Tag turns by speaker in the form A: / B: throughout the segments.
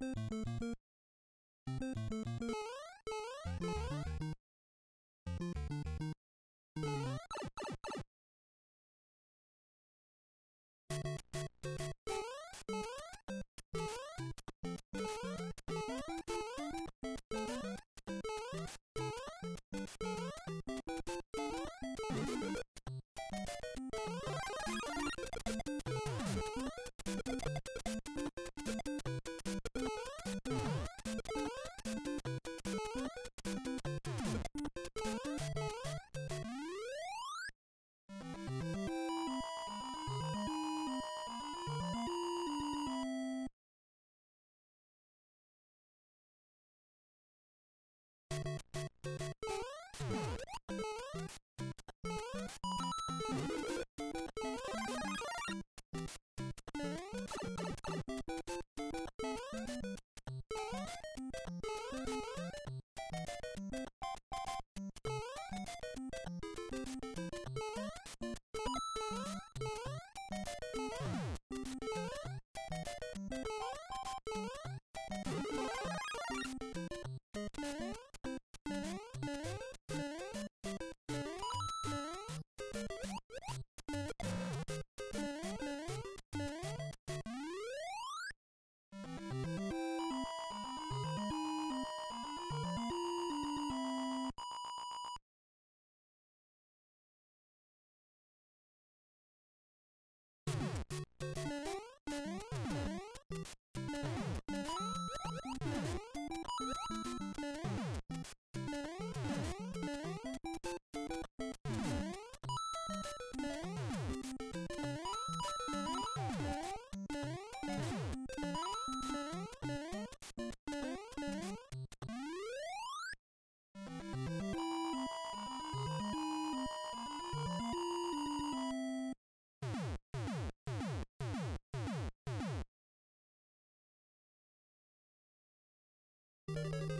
A: Thank you. Mm-hmm. Thank you.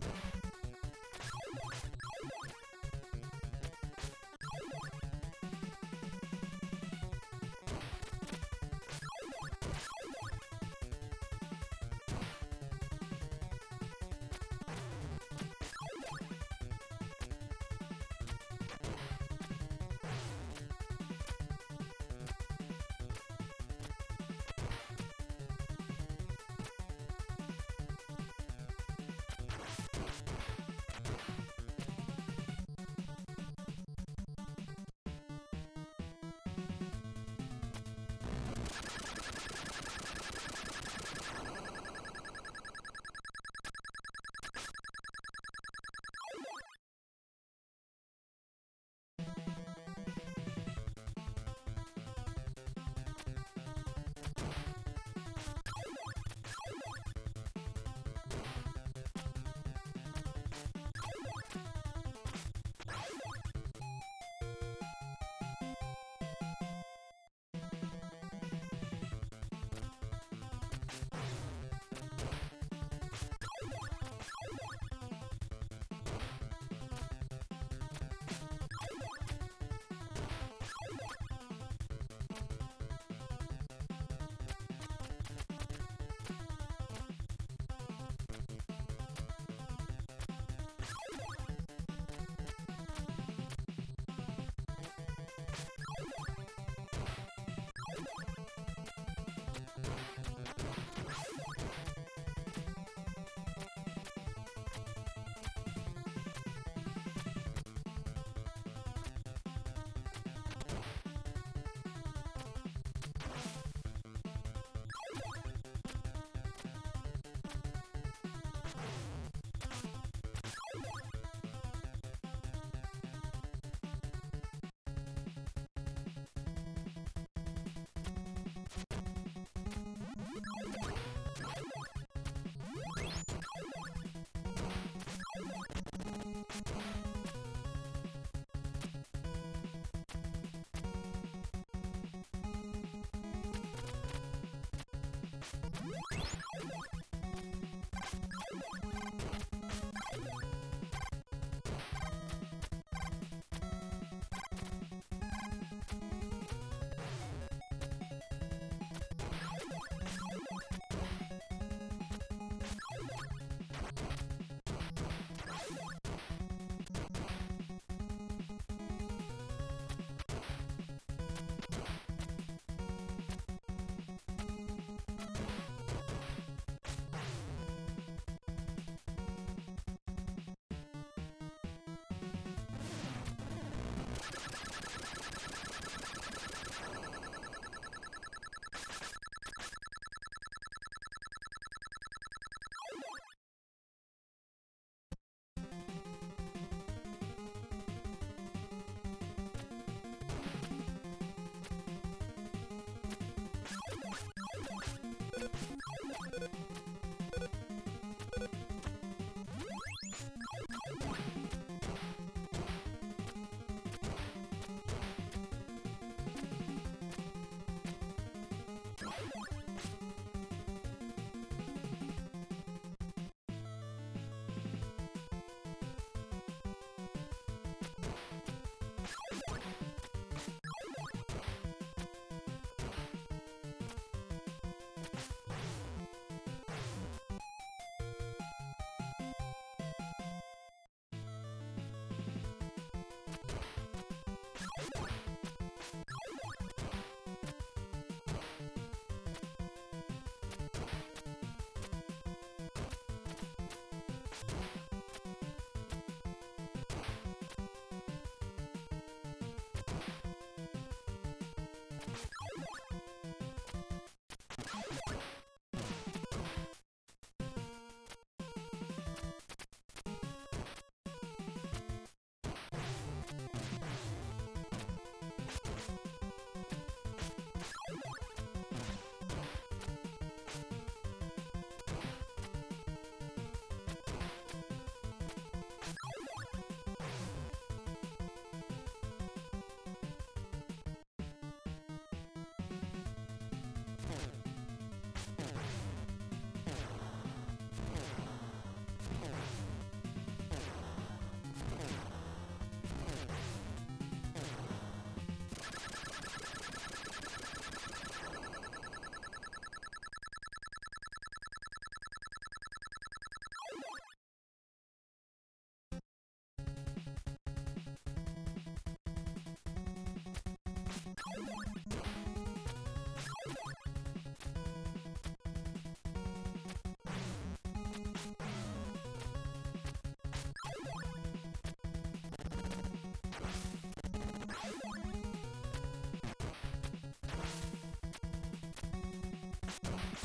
B: you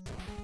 B: Thank you.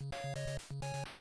B: Thank you.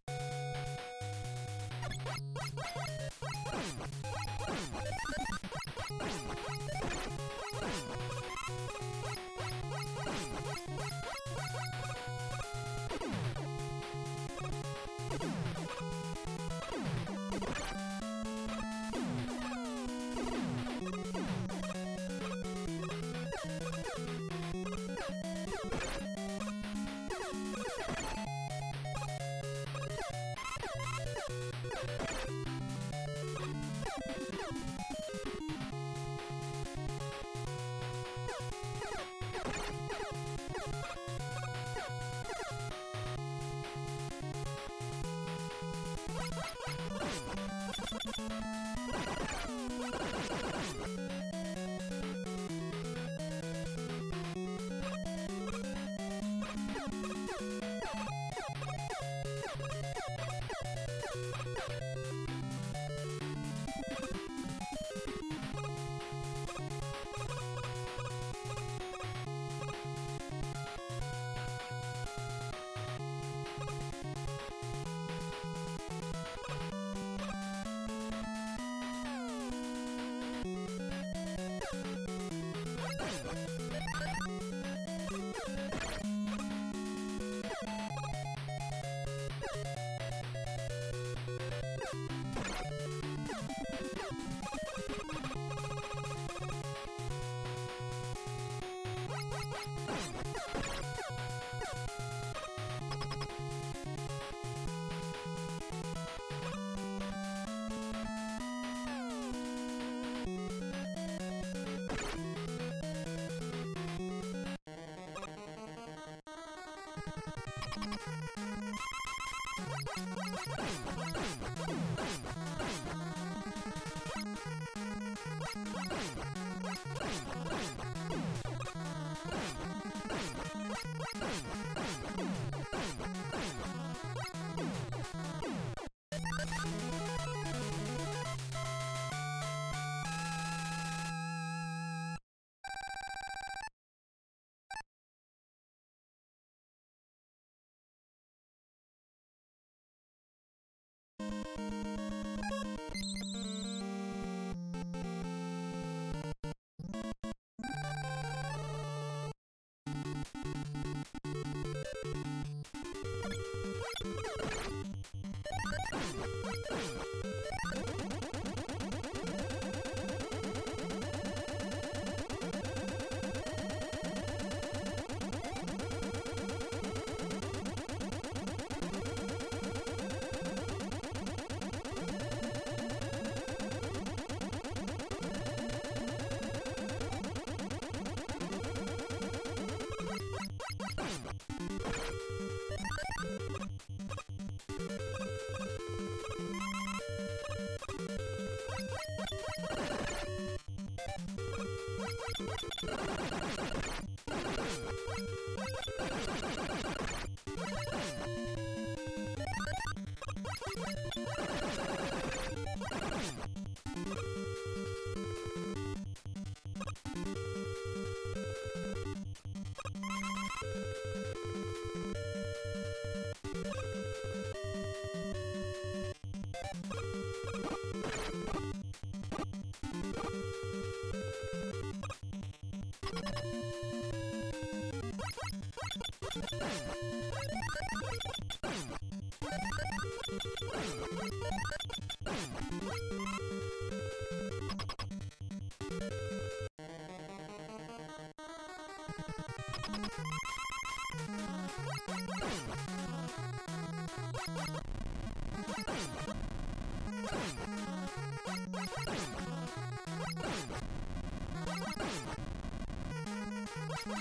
B: Ha ha ha!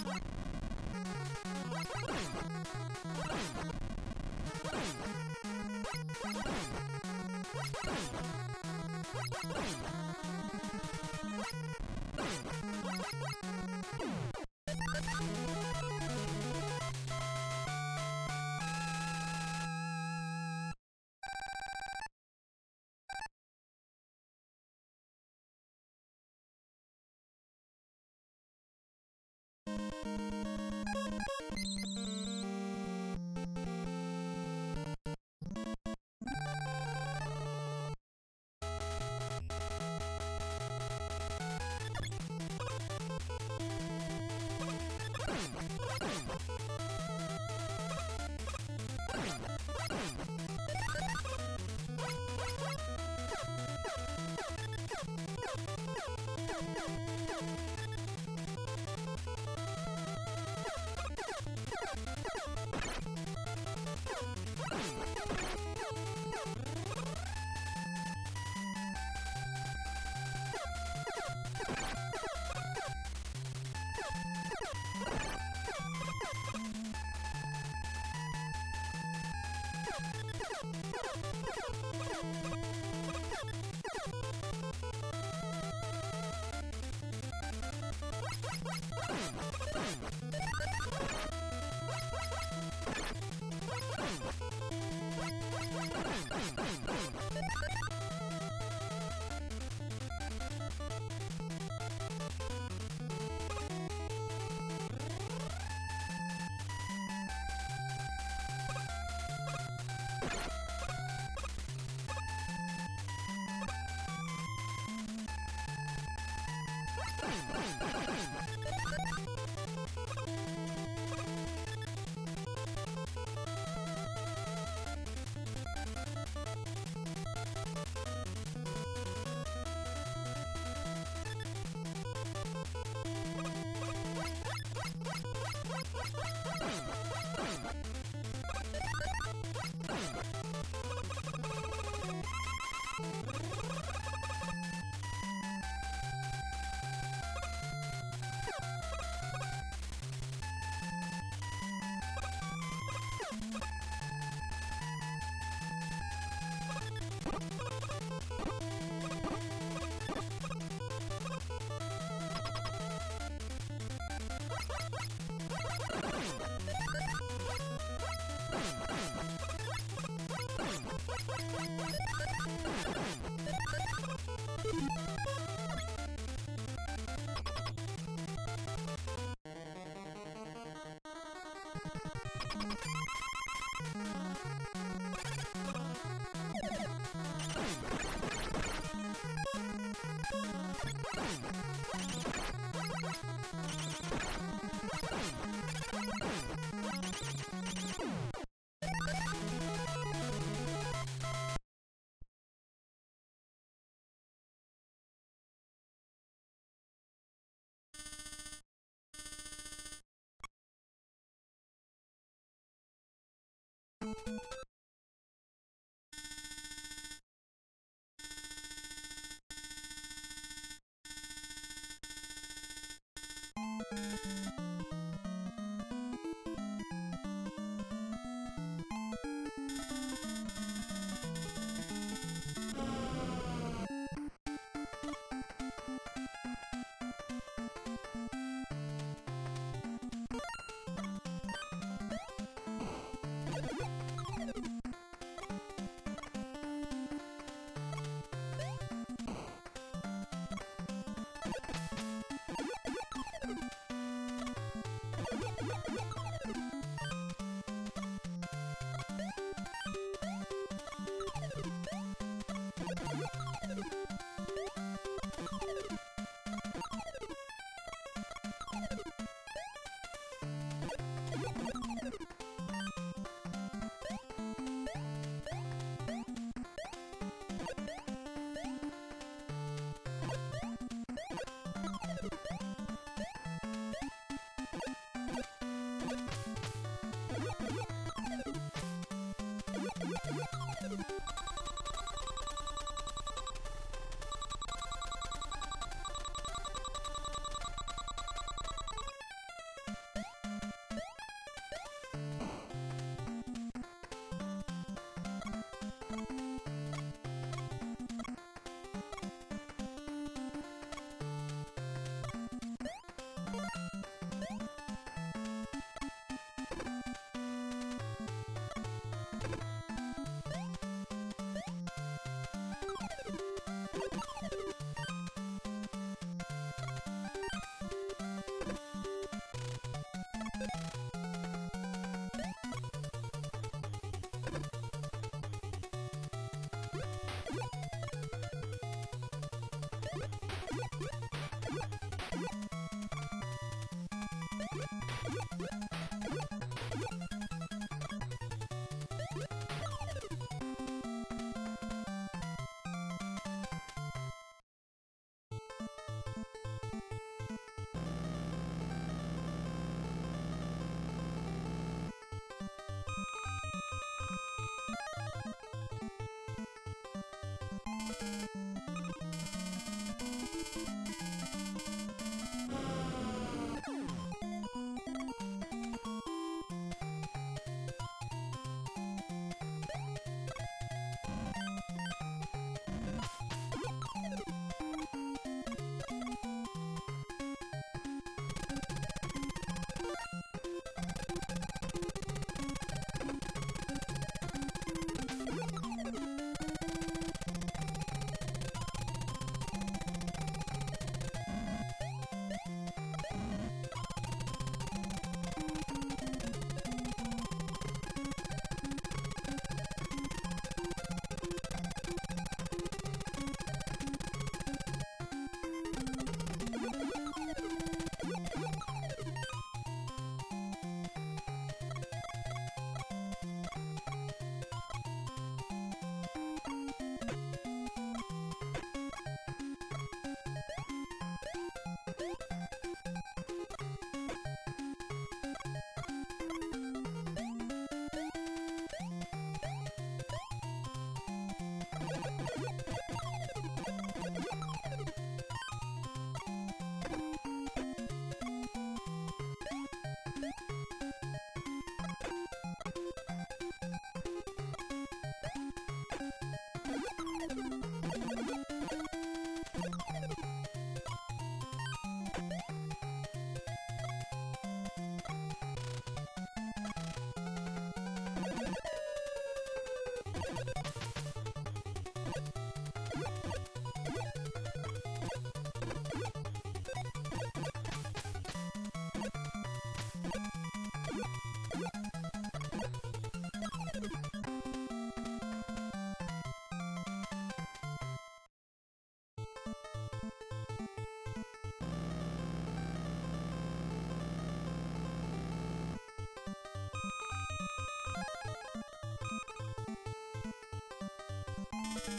B: What?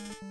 B: thank you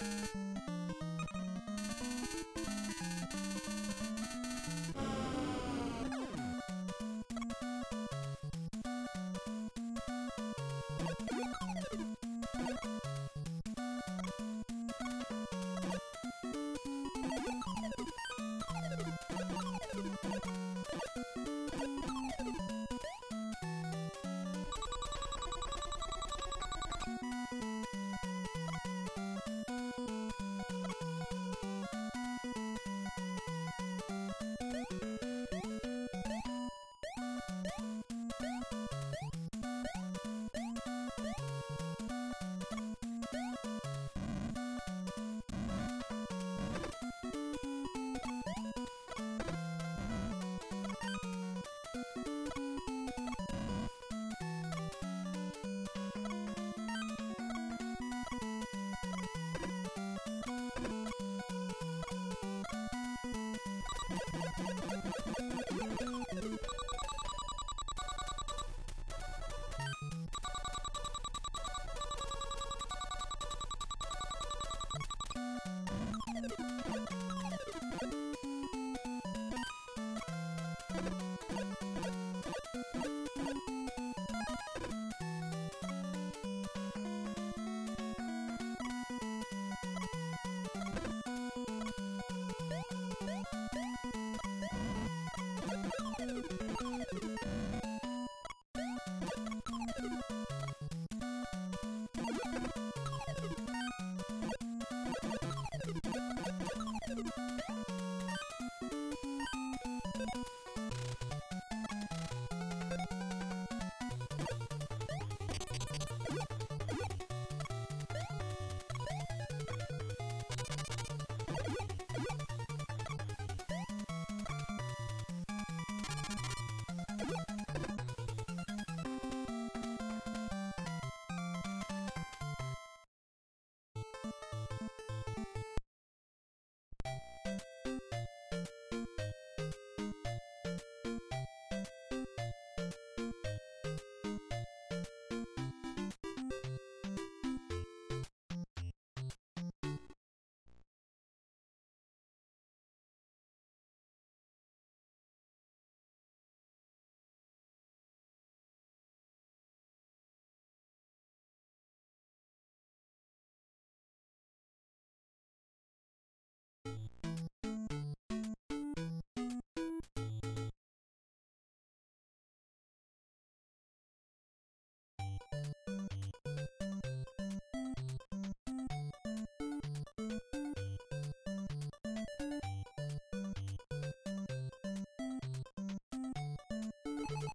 B: thank you Thank you.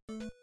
B: Thank you.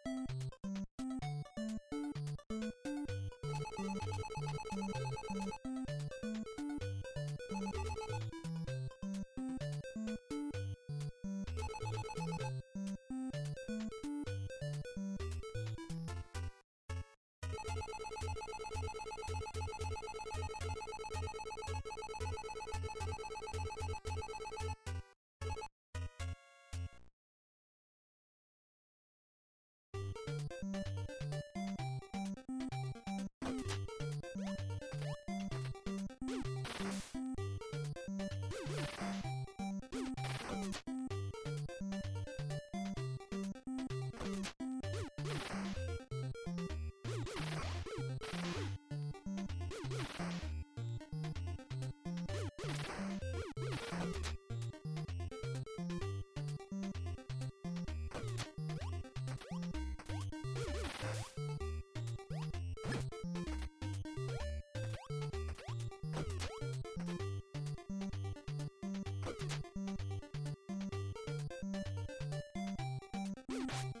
B: Thank you. Thank you.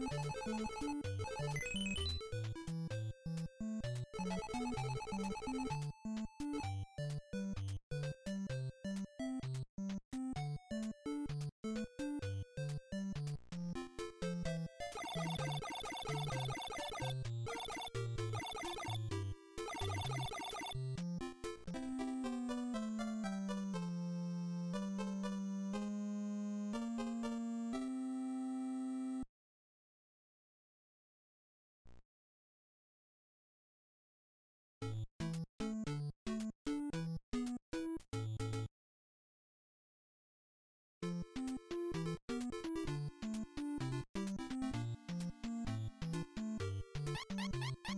B: you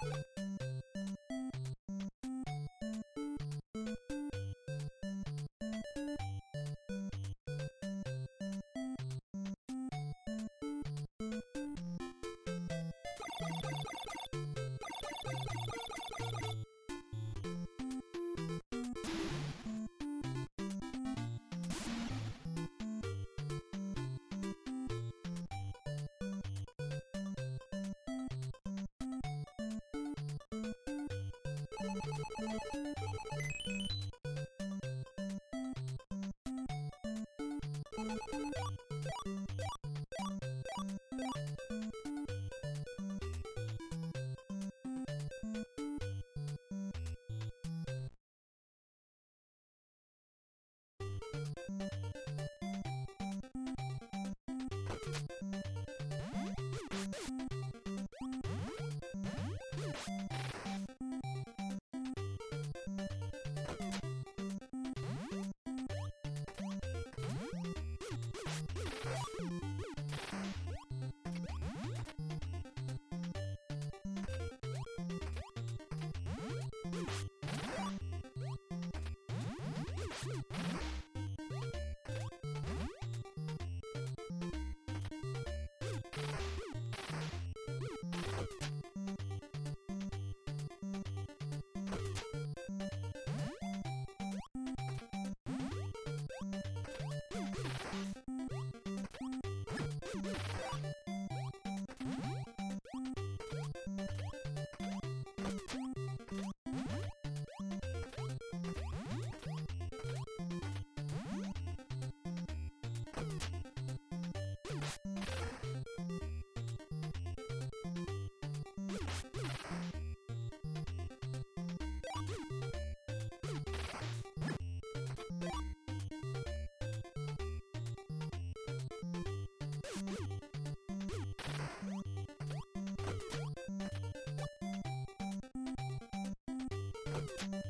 B: you you Thank you.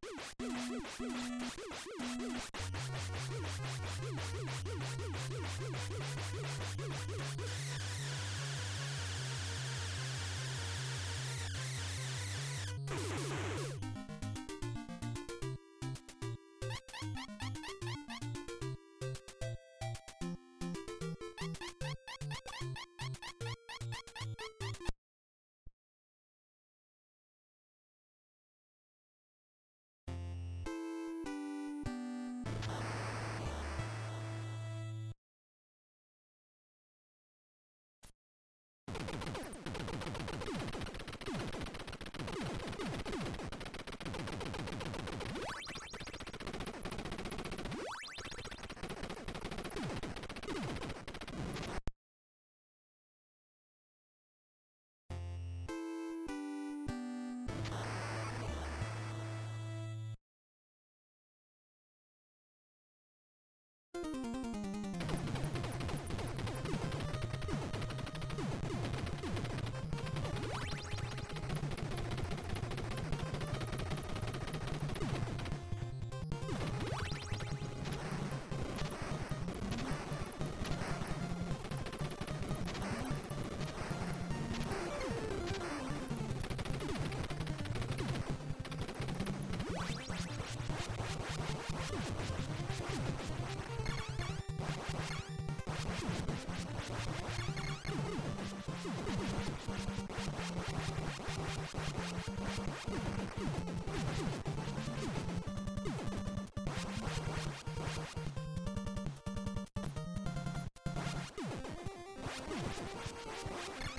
B: you Thank you.
A: you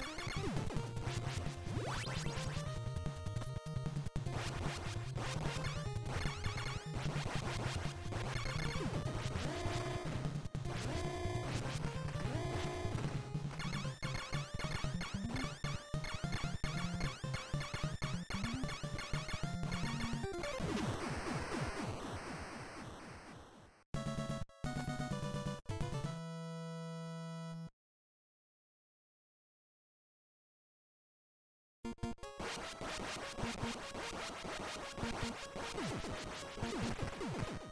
A: Thank
B: you.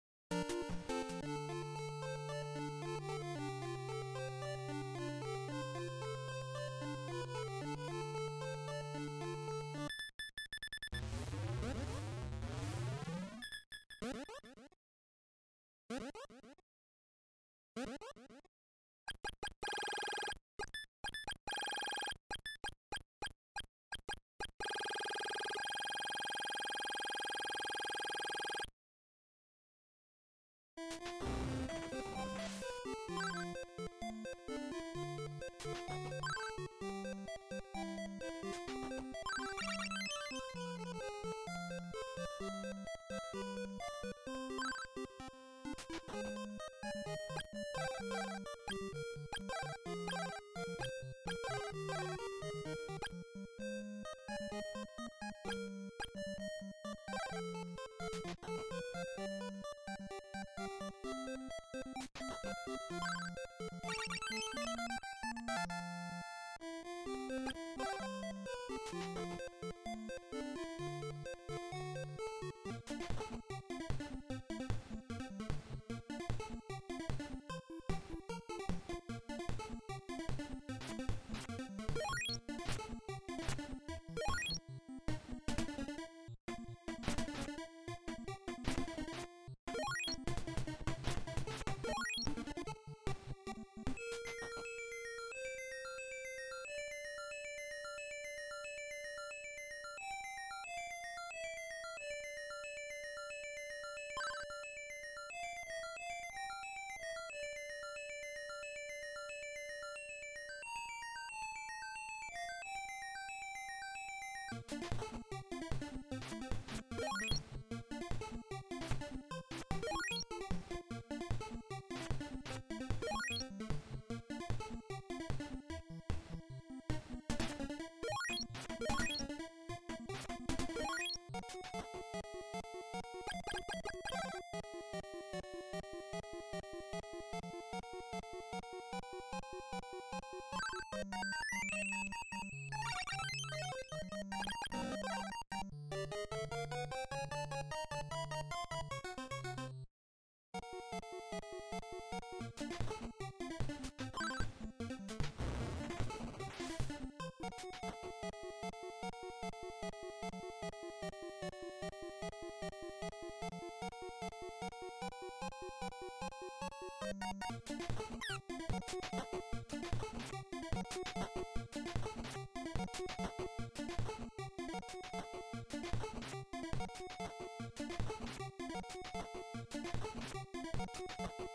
B: you you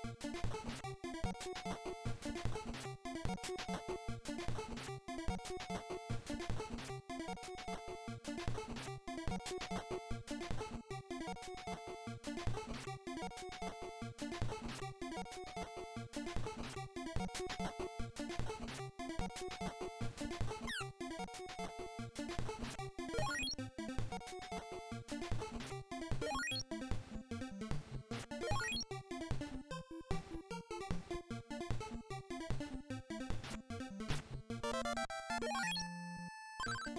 B: you you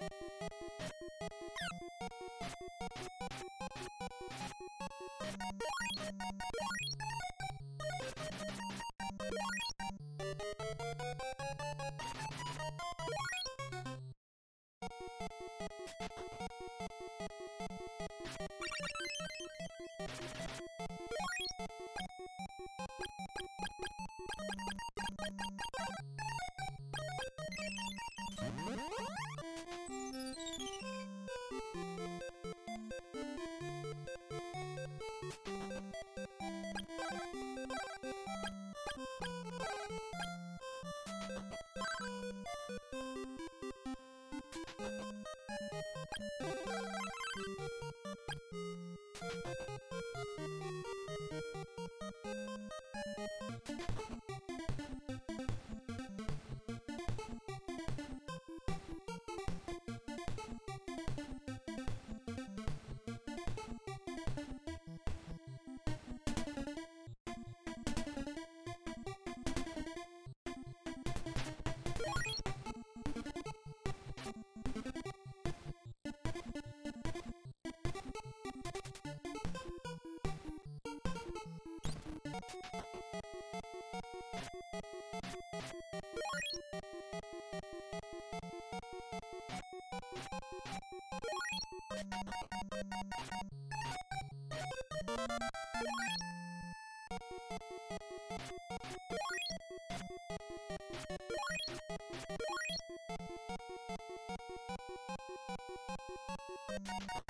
B: you Thank you. you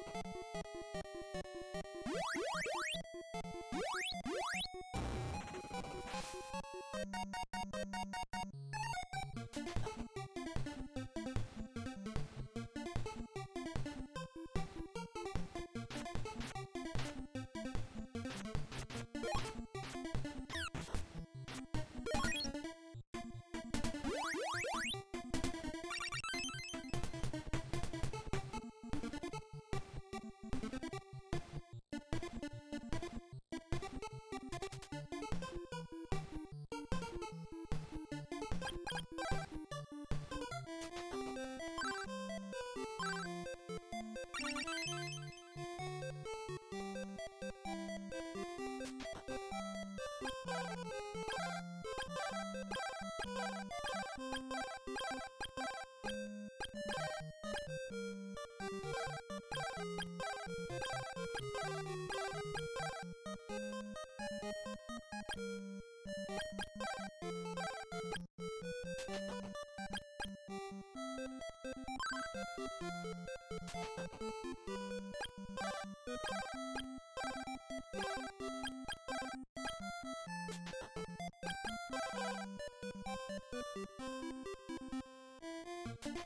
B: you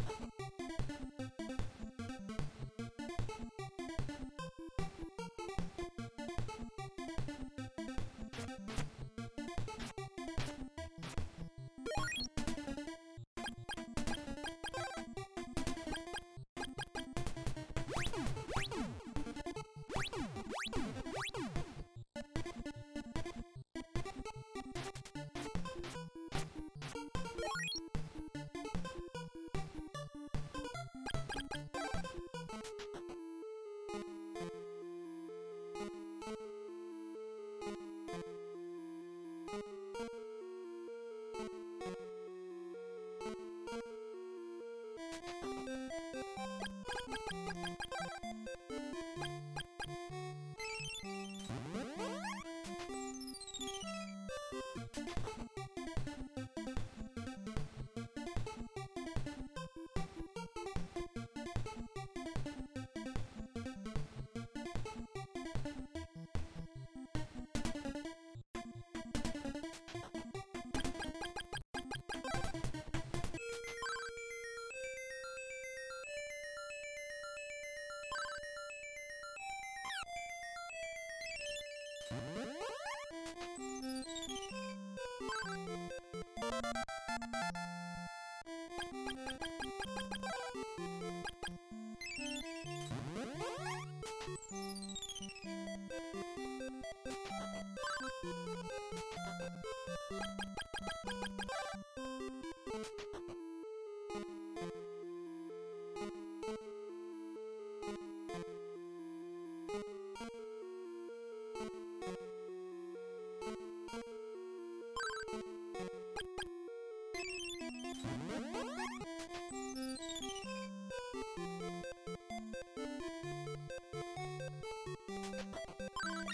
B: you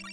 B: you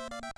B: え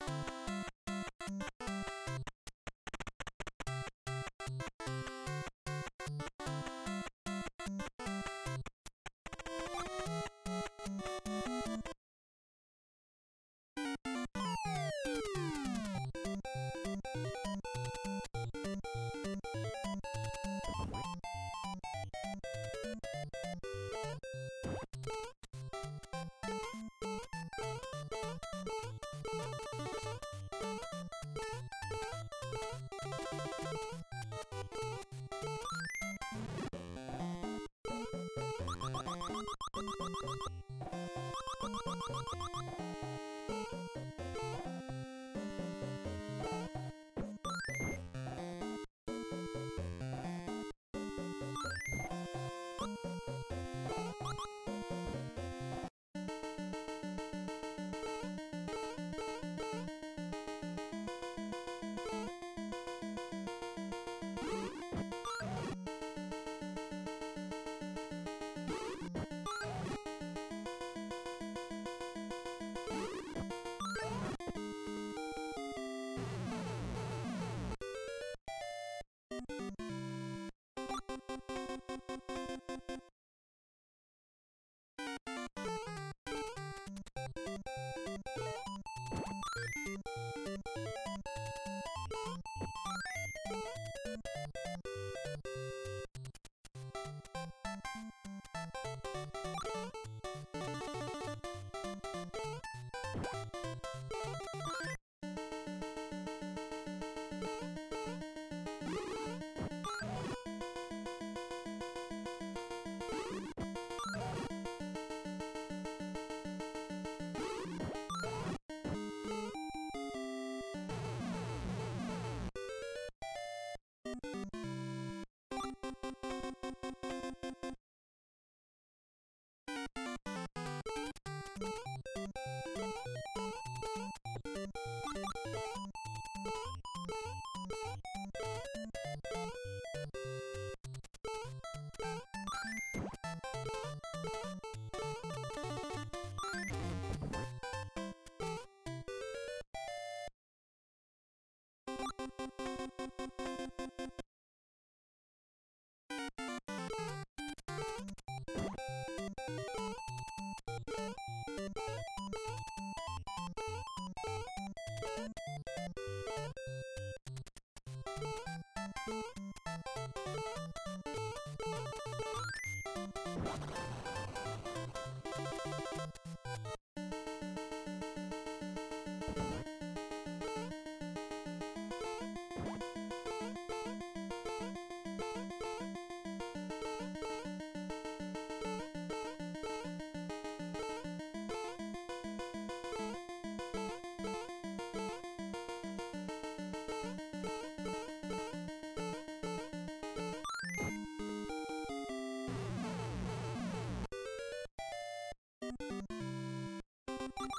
B: you Thank you.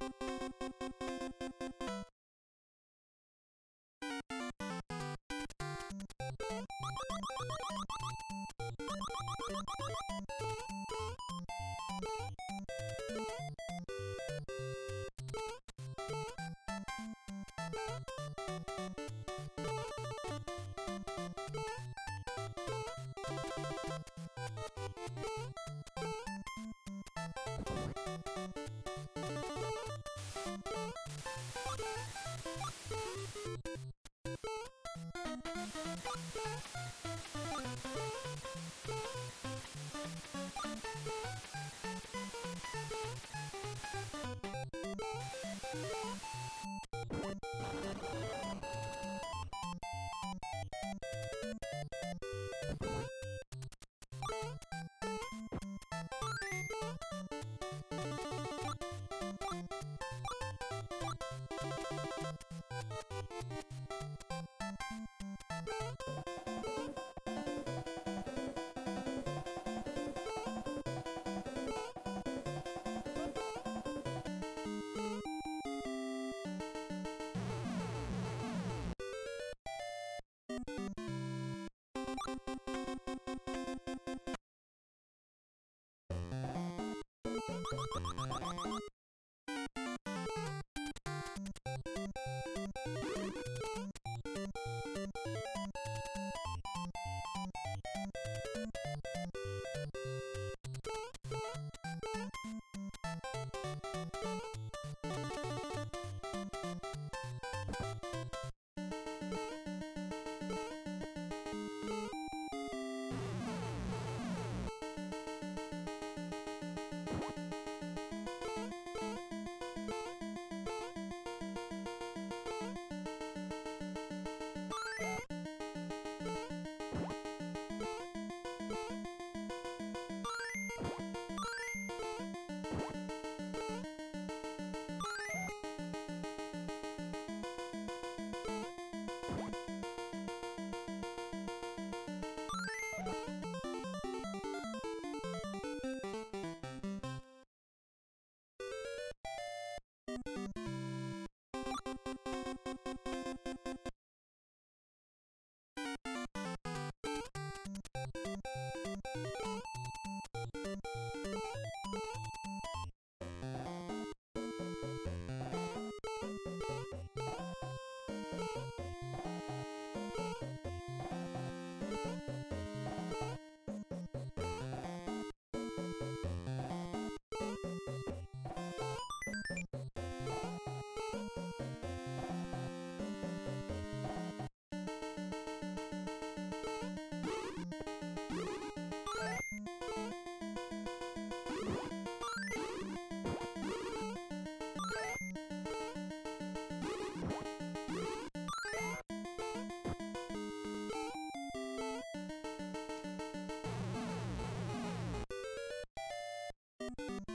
B: Thank you. you you you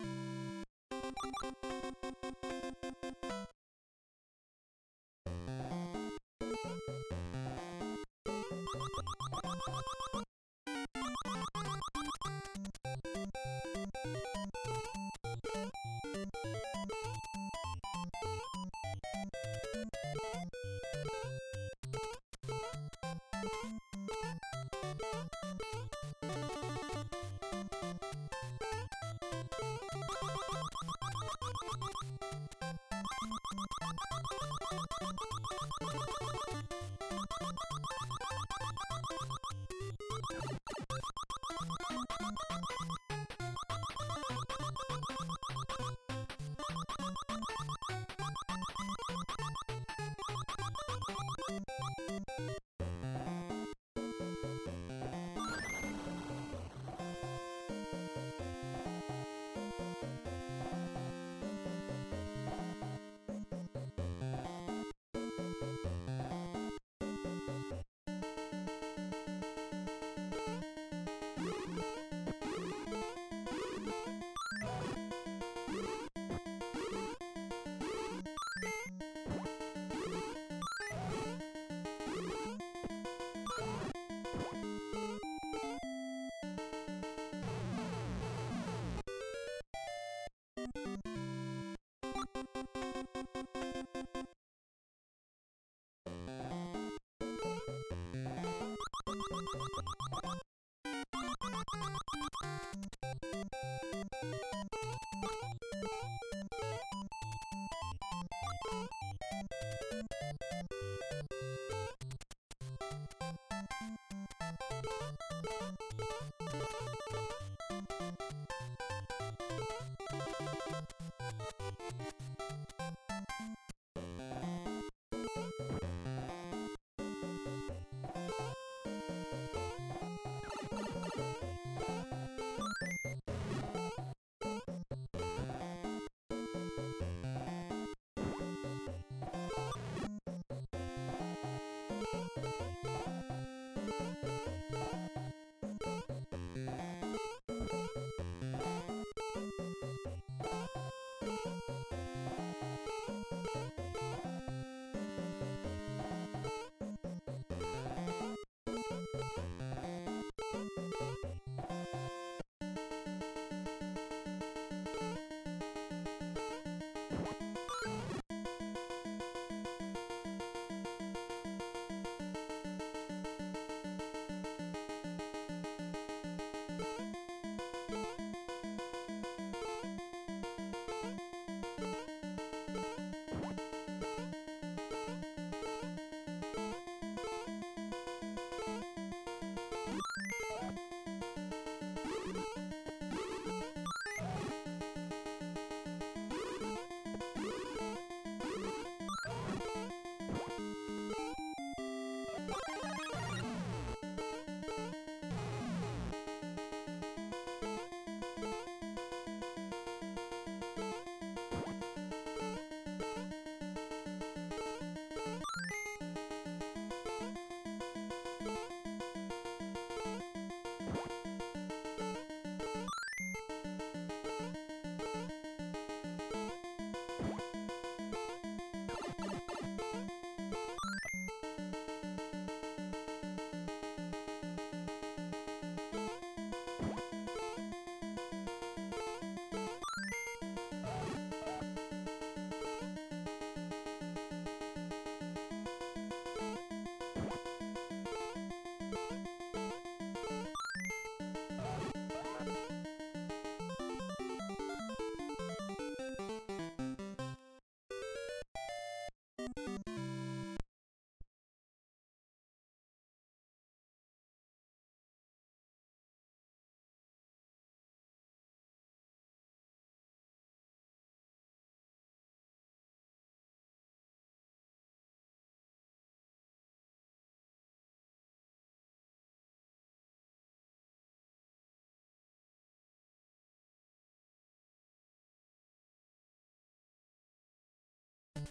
B: you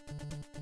B: Thank you.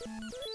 B: Thank you.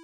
B: you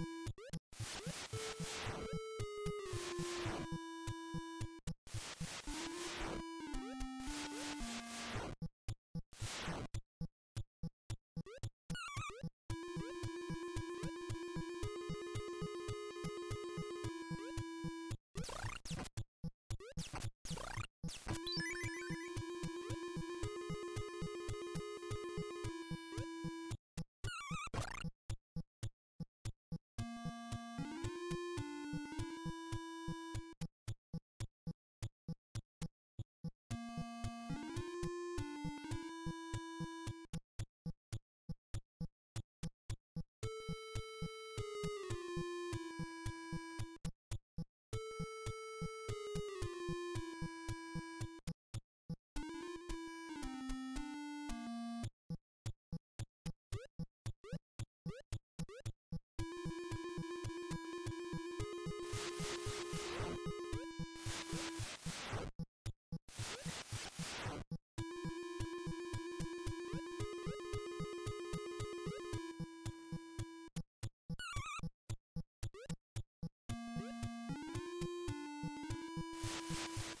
B: you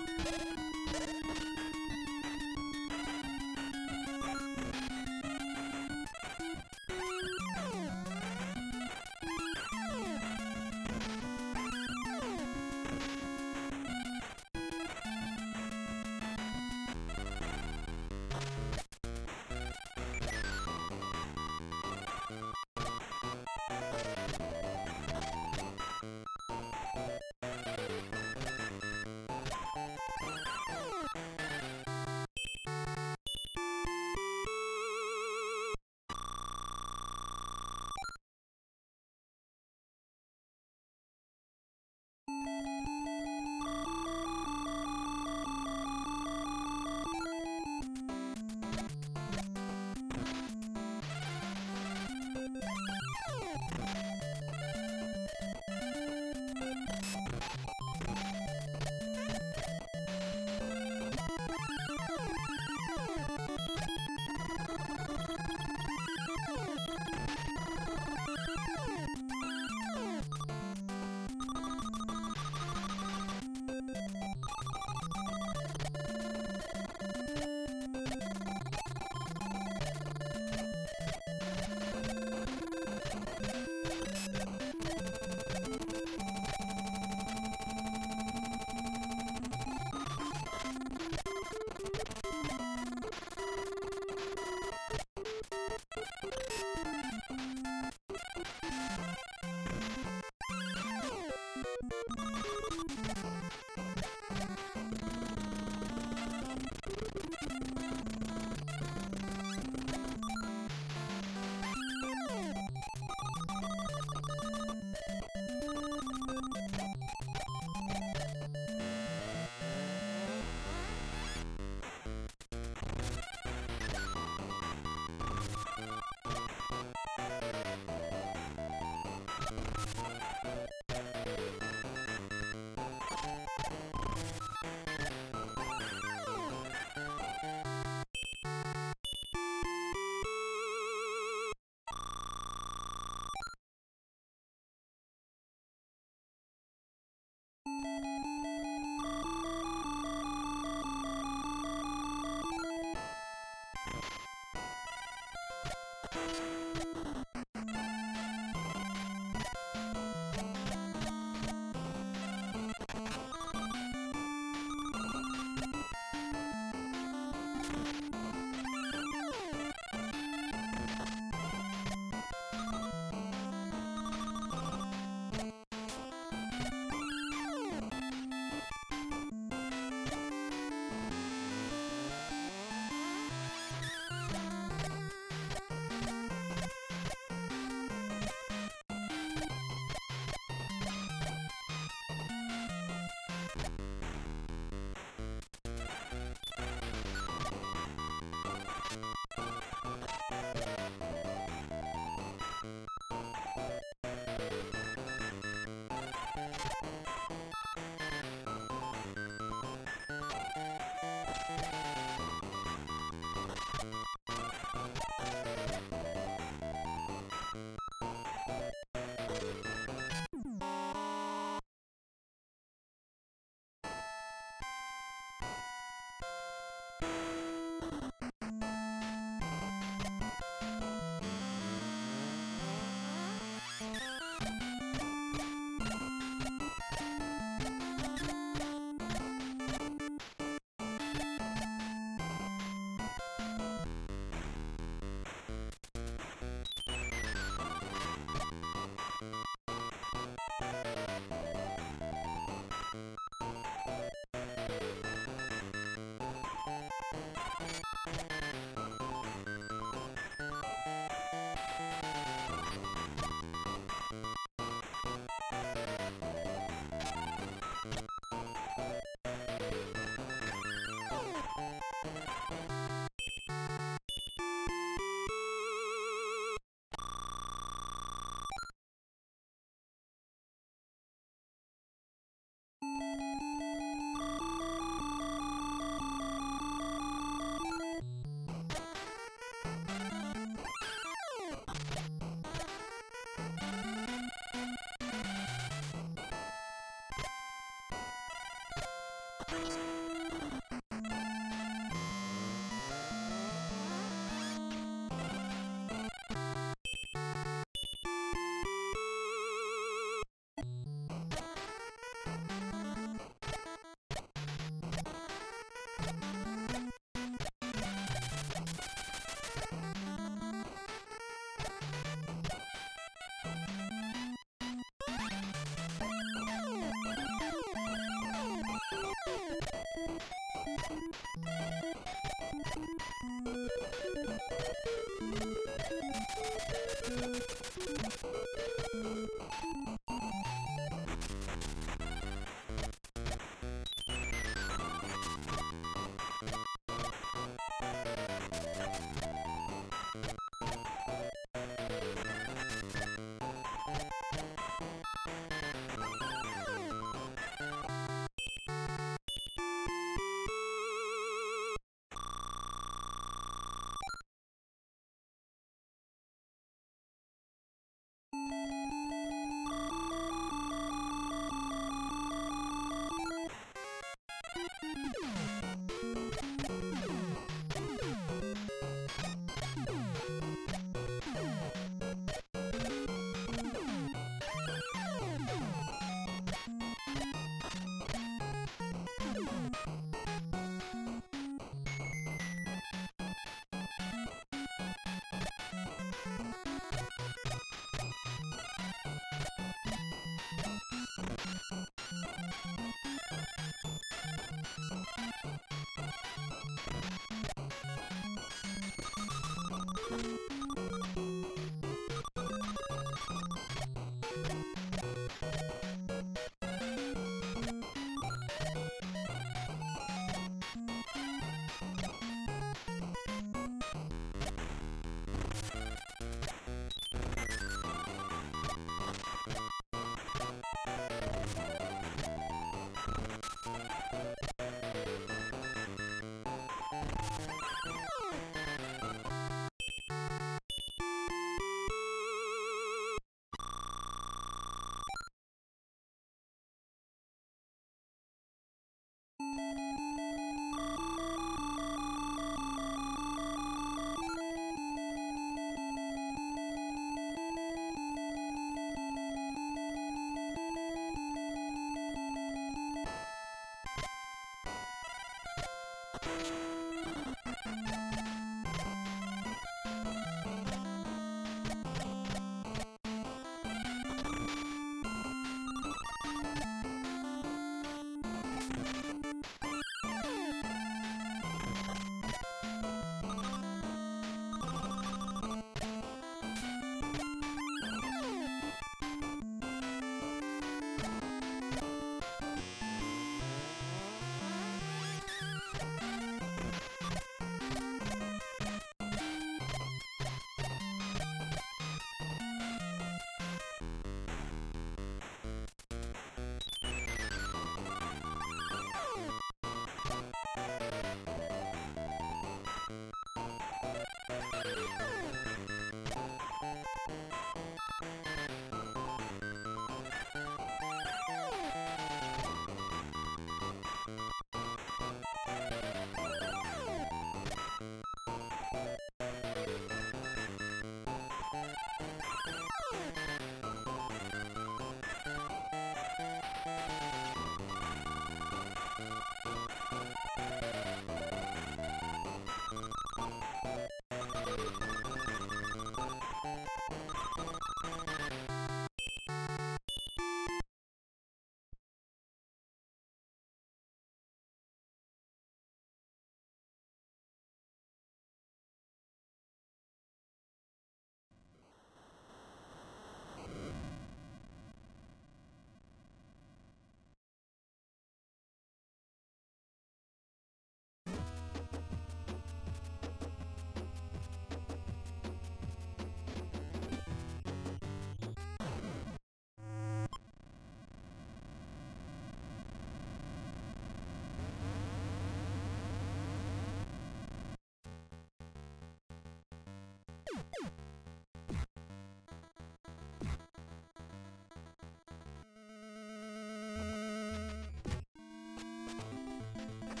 B: あ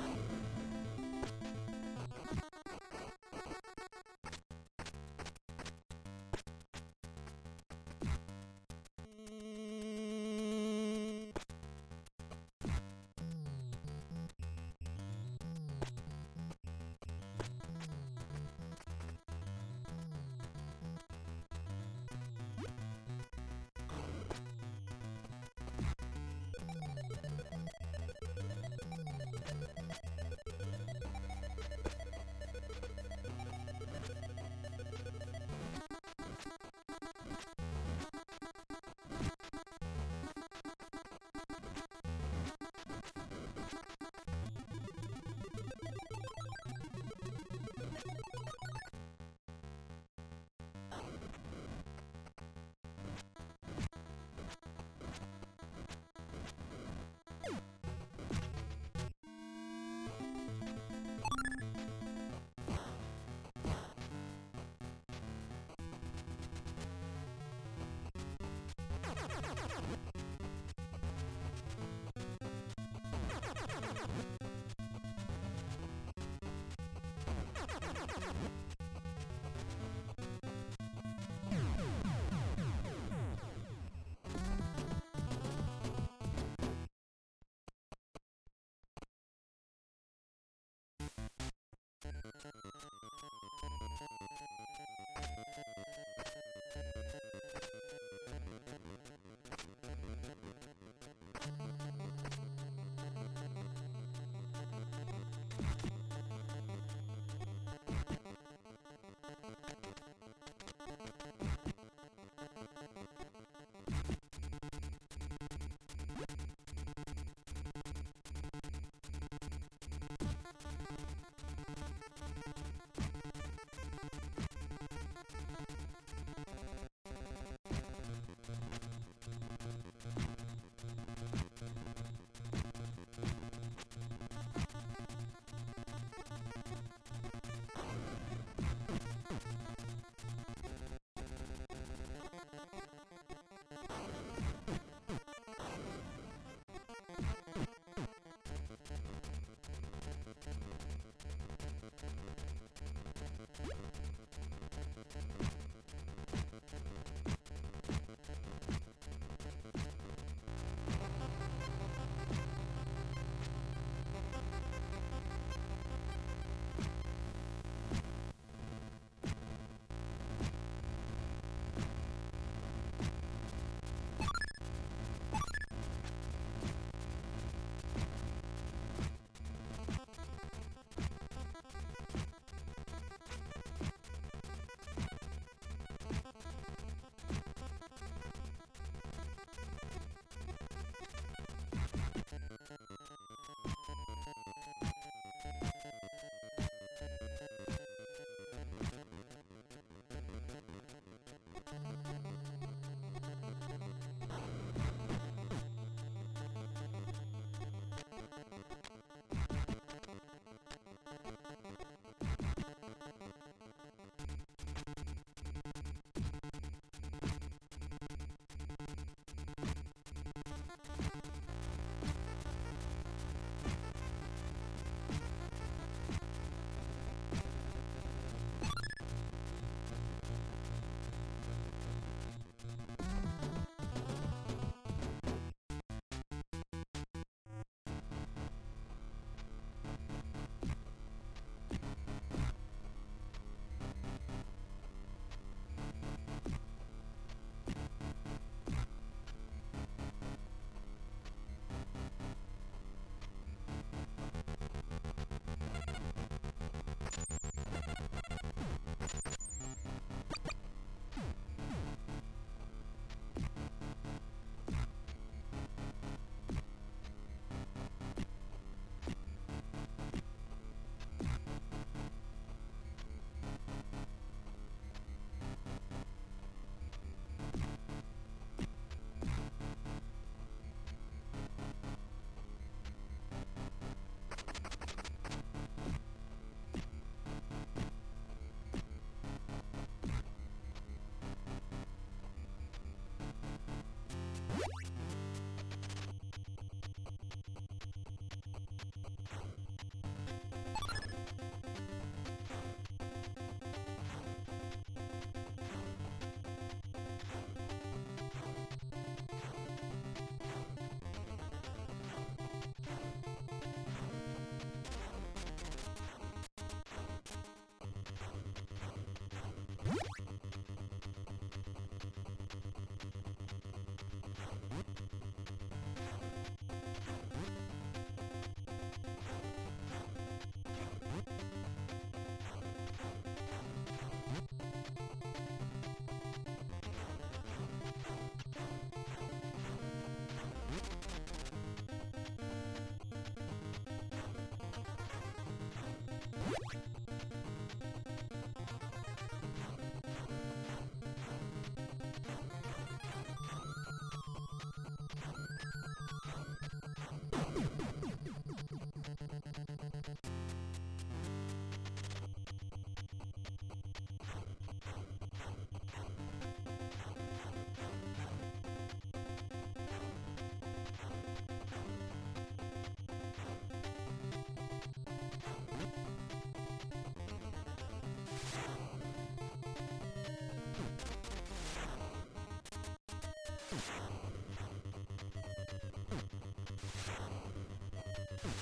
B: っ。Mm-hmm.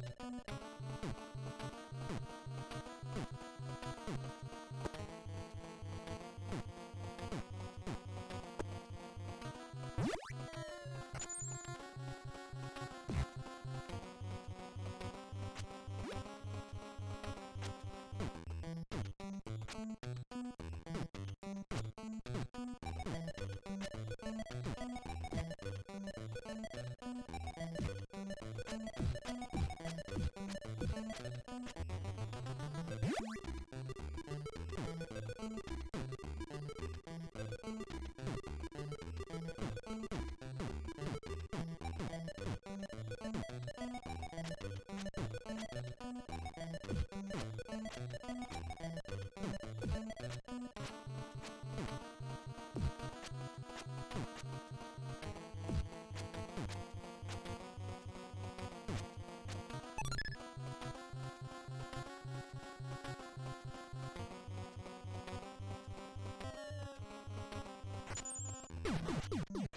B: Thank you.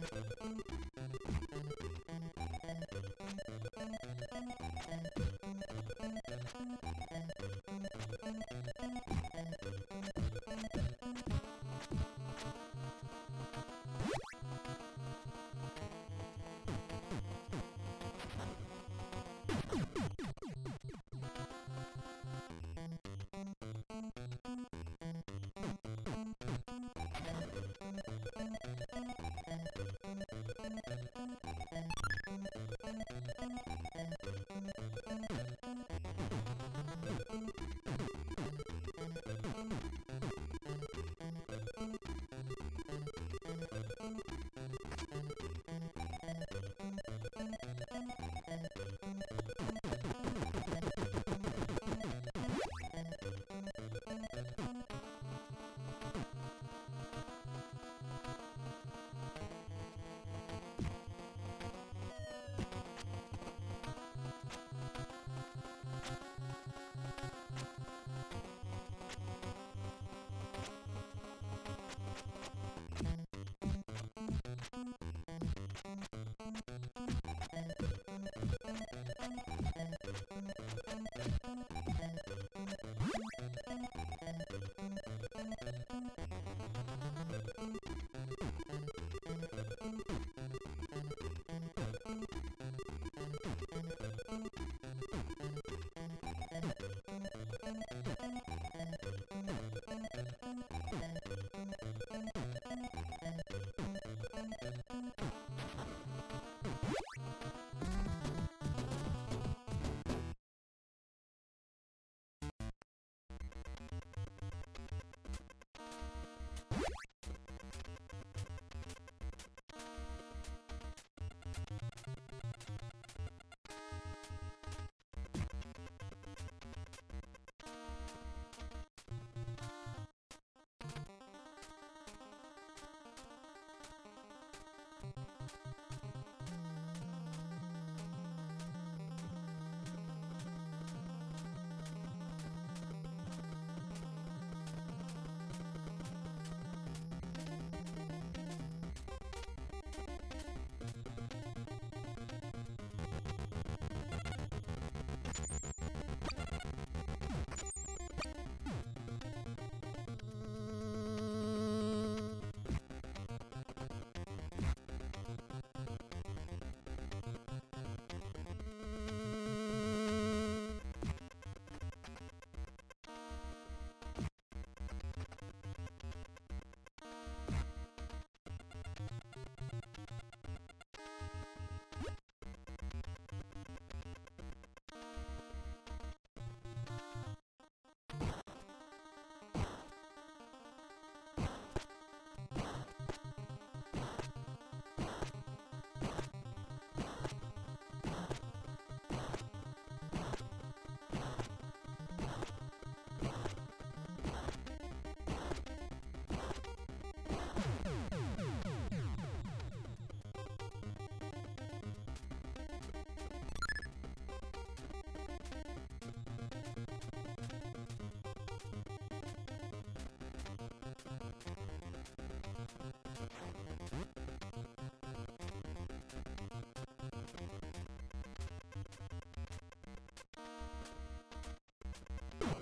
B: Thank you.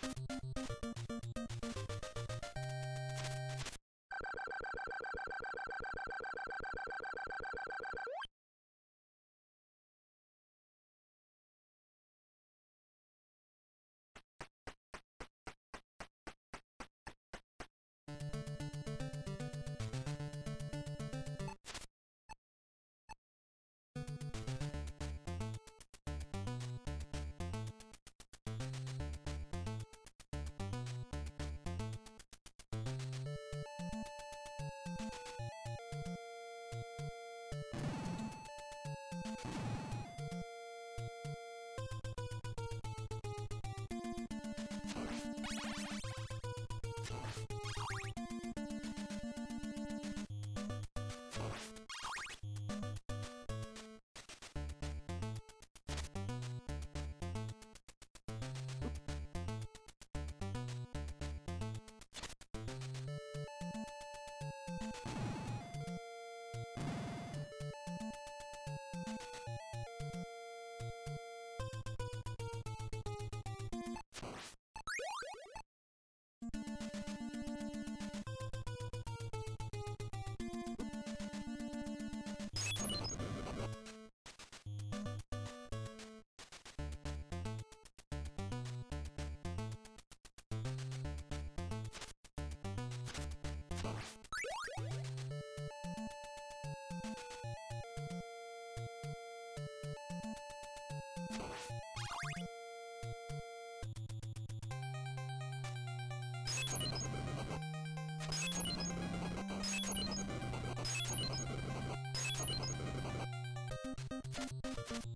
B: you you you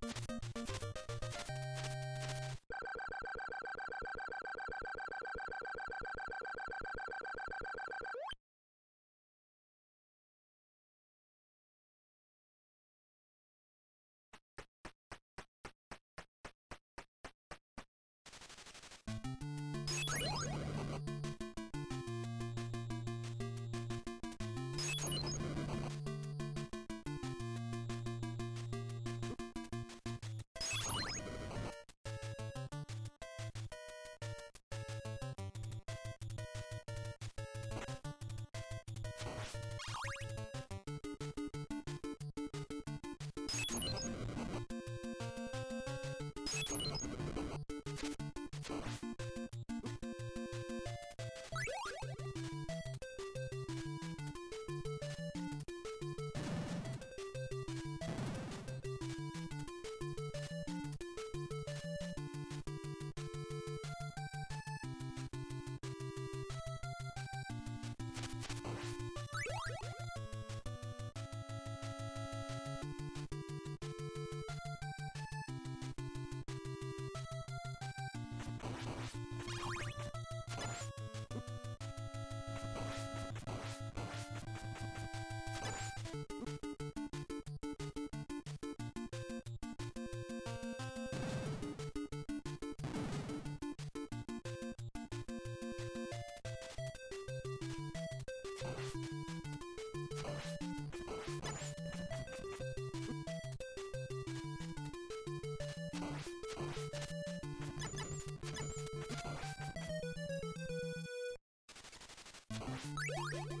B: you you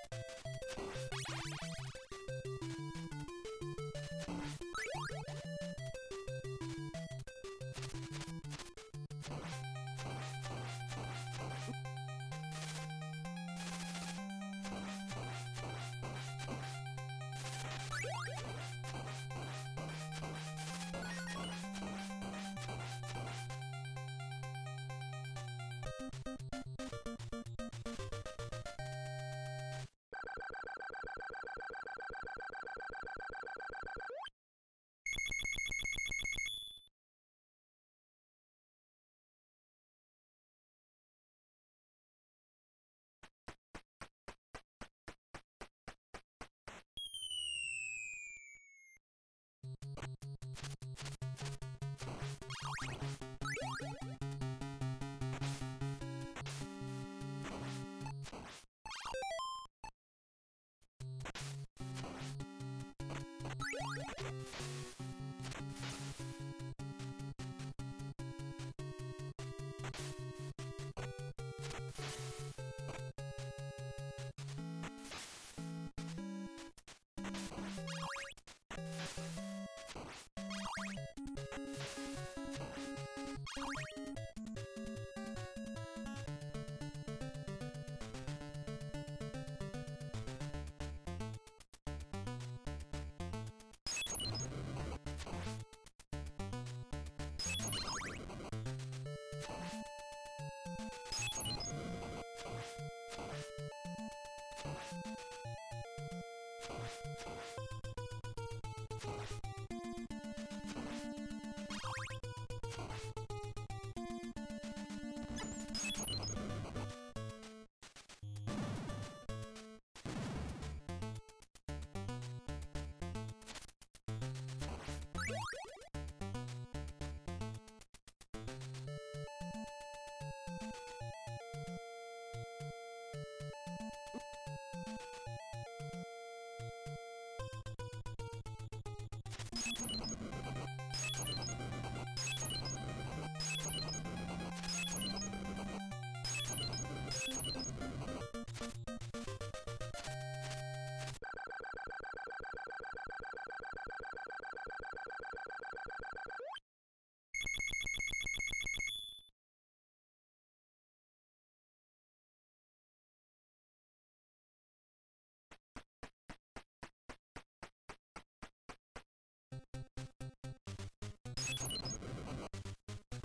B: you Bye.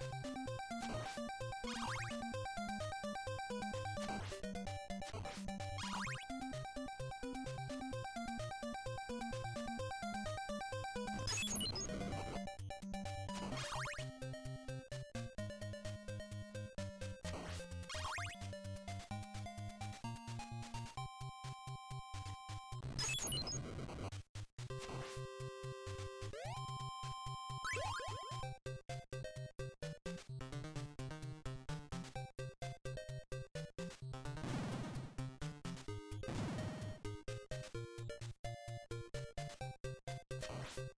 B: you you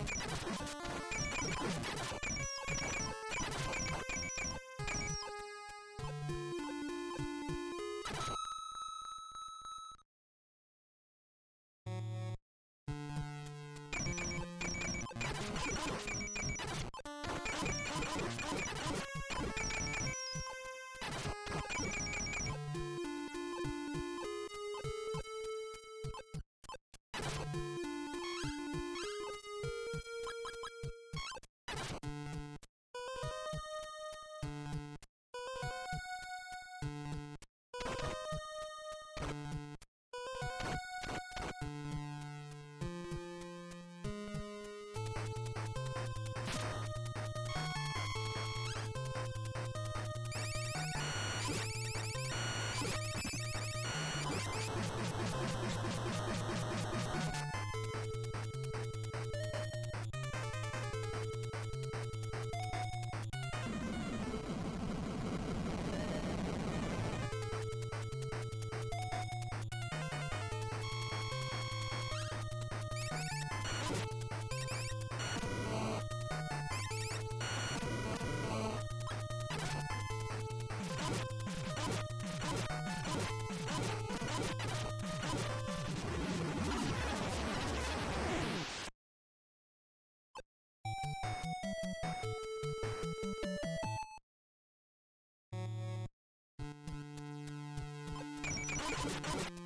B: Thank you. Thank you.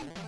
B: you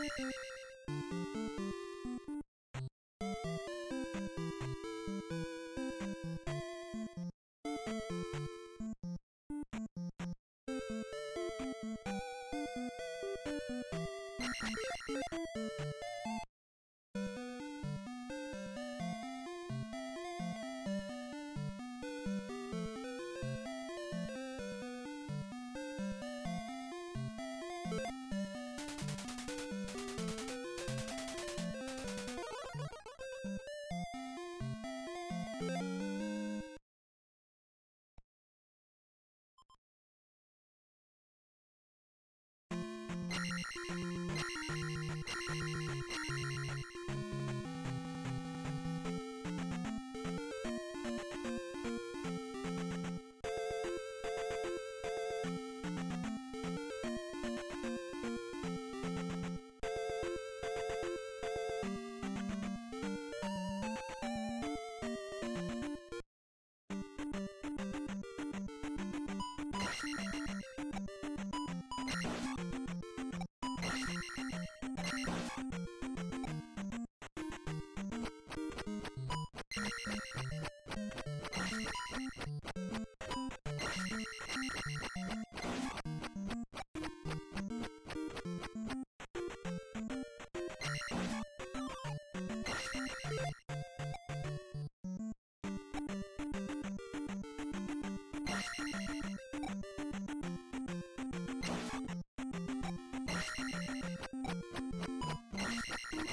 B: Thank you.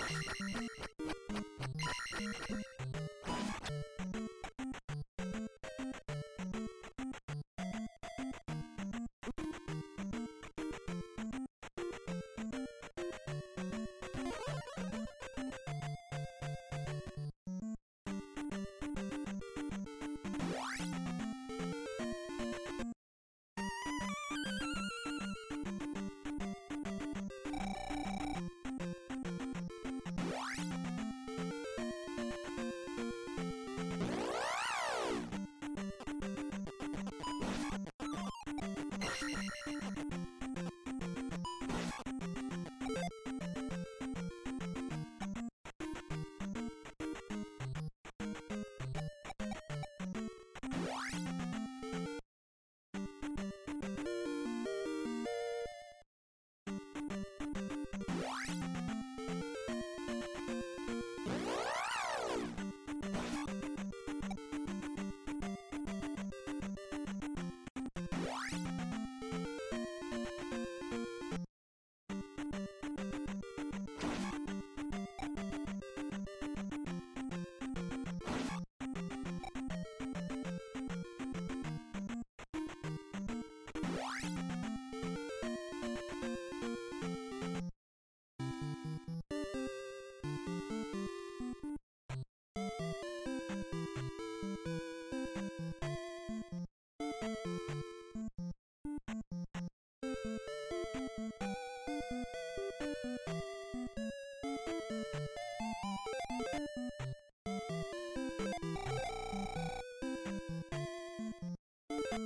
B: Thank you. you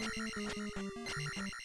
B: Thank you.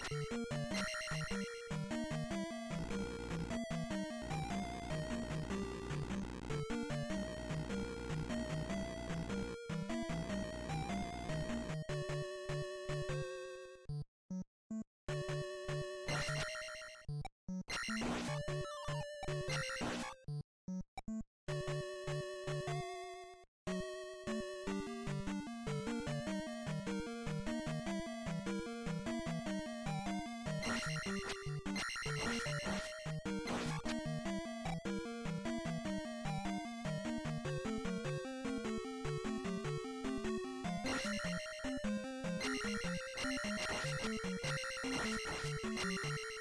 B: Thank you.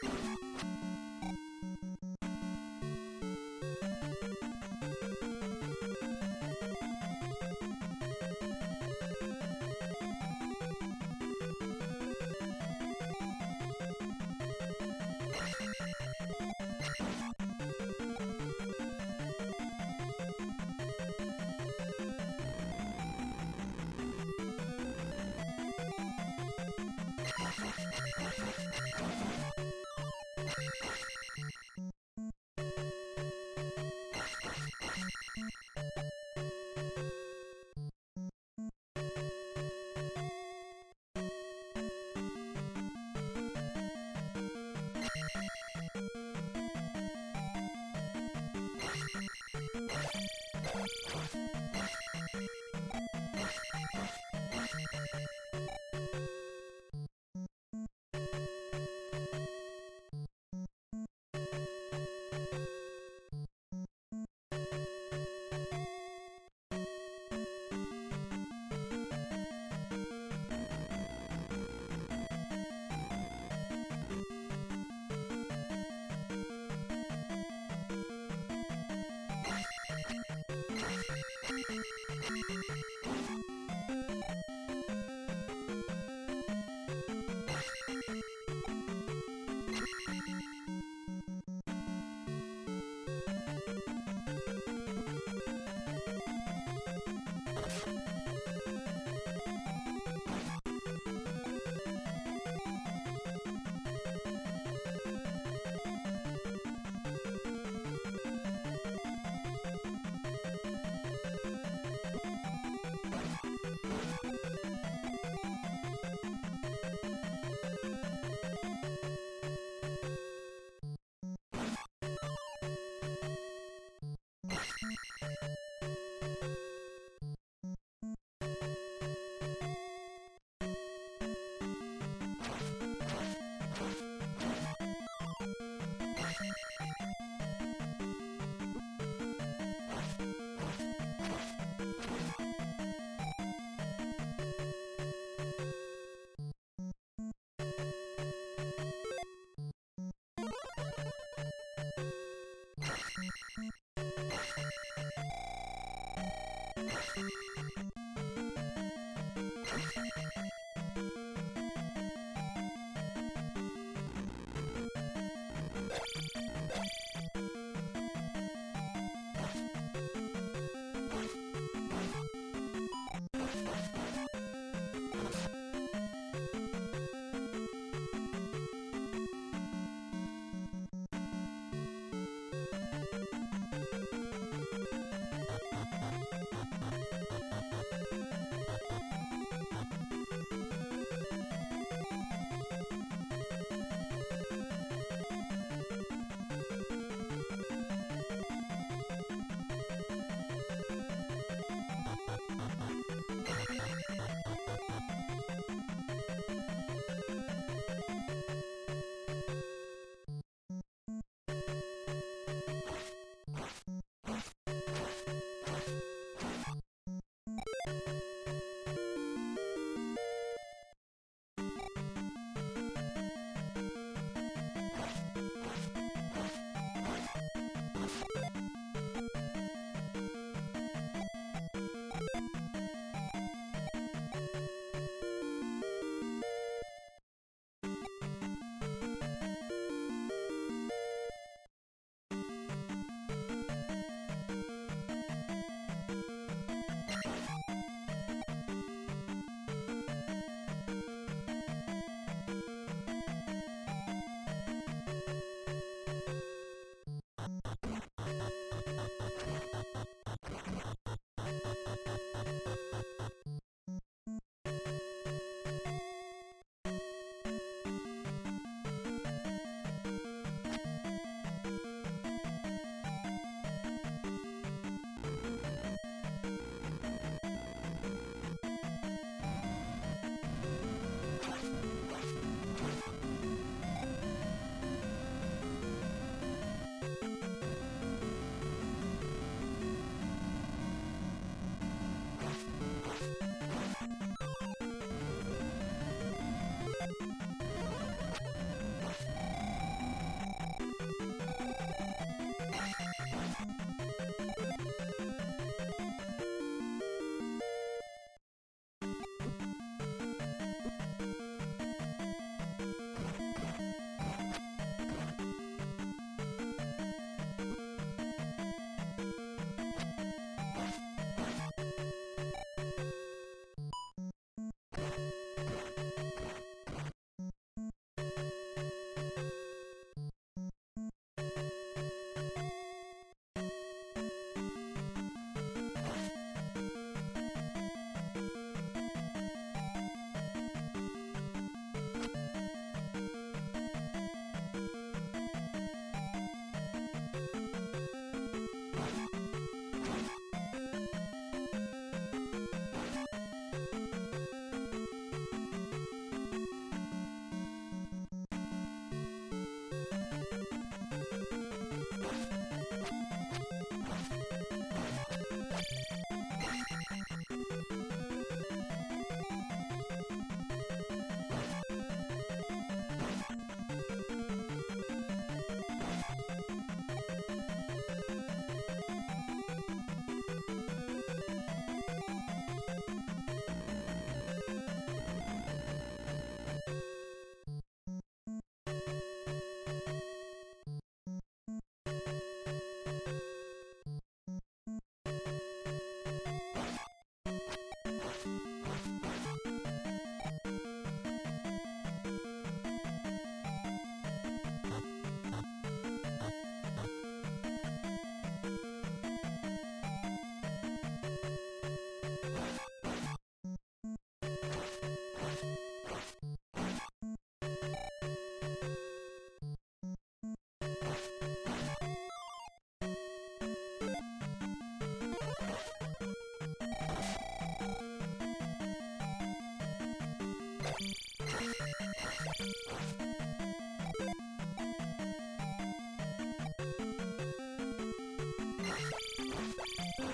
B: you you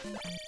B: you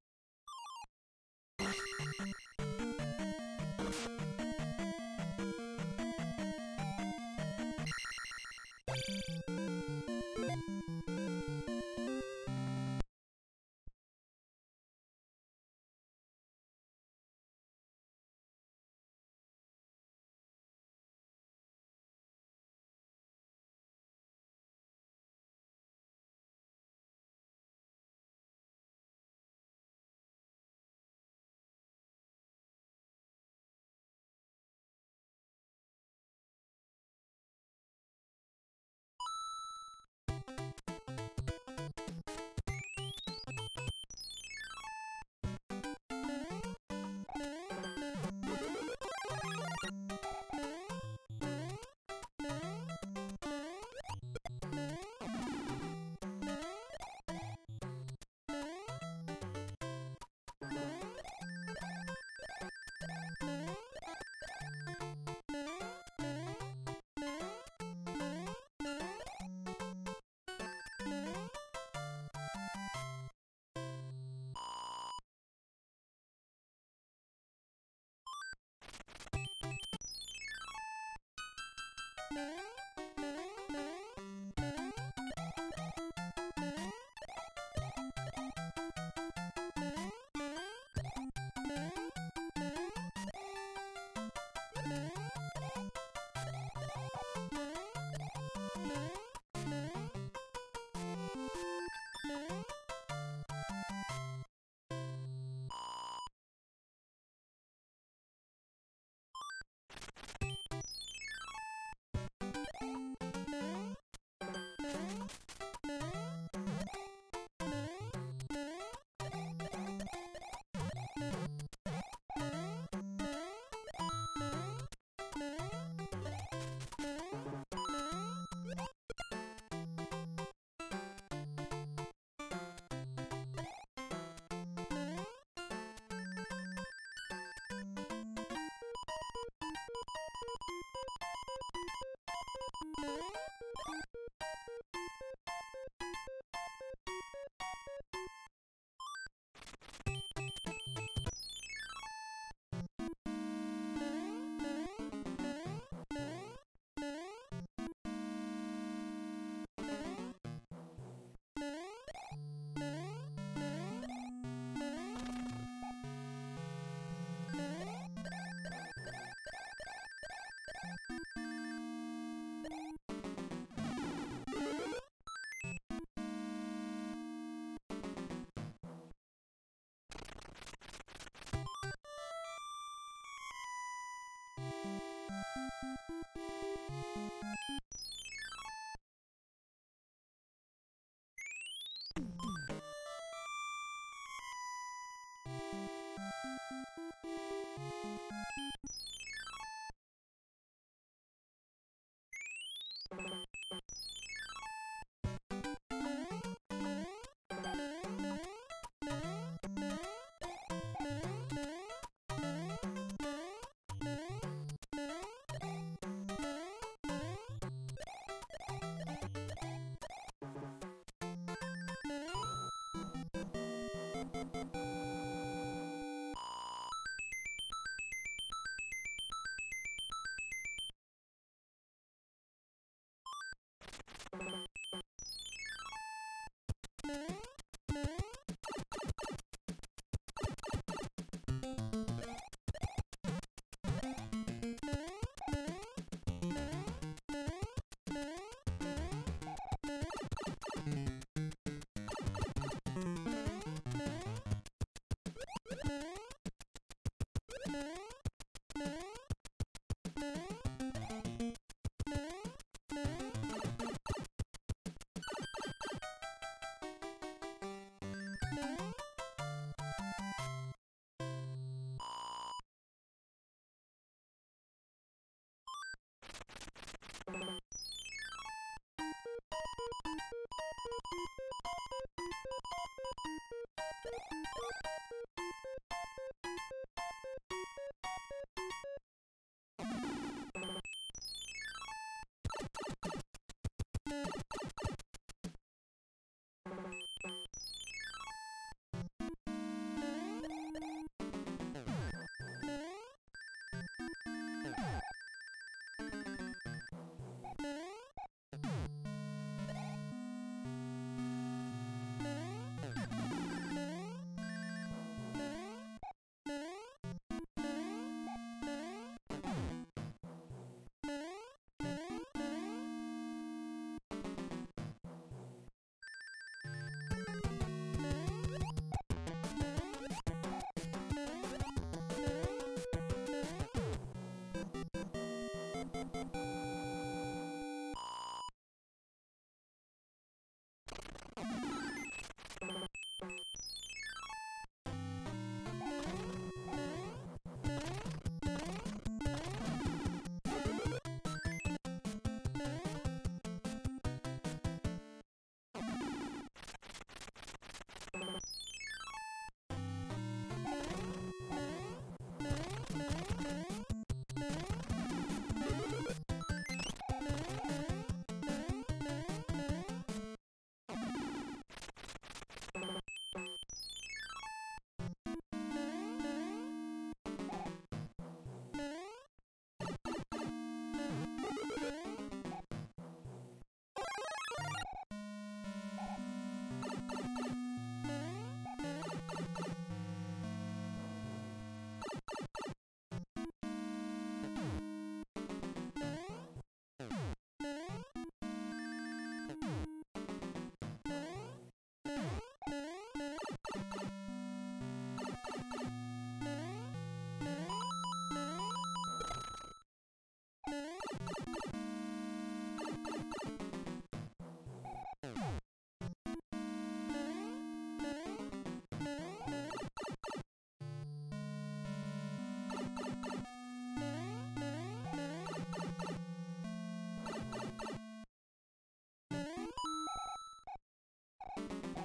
B: you you フッ。Thank you.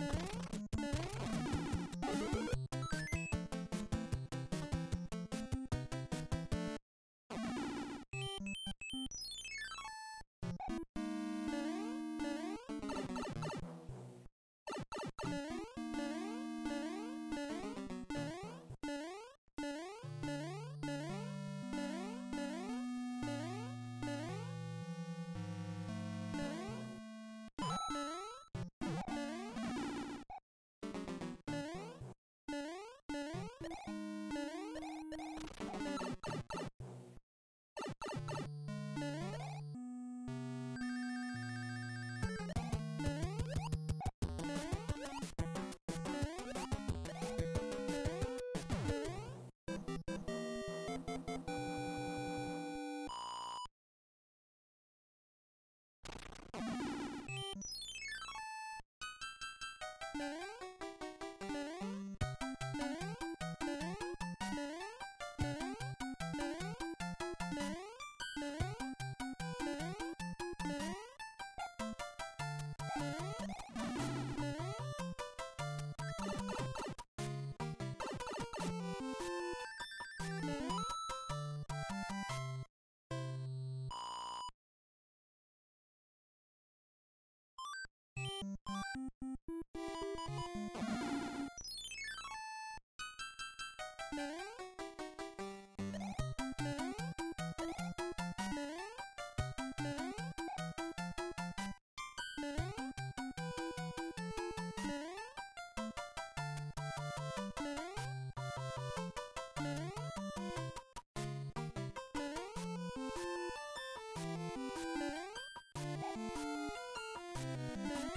B: Bye. Mm-hmm. Música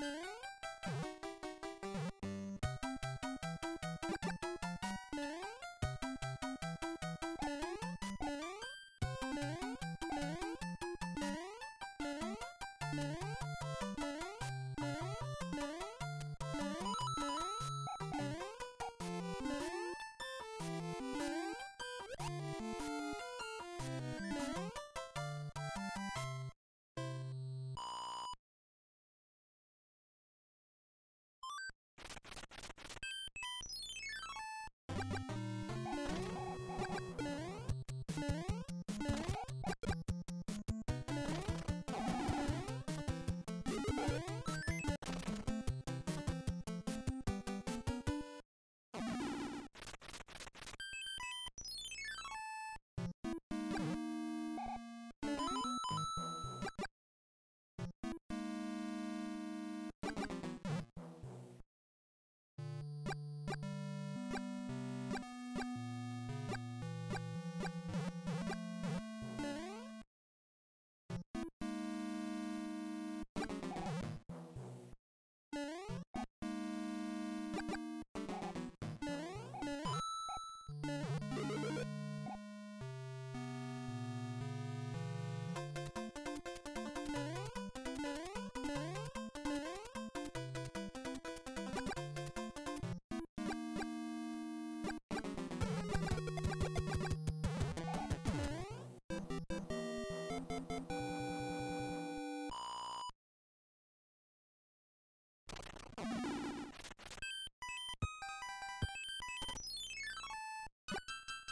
B: Thank you.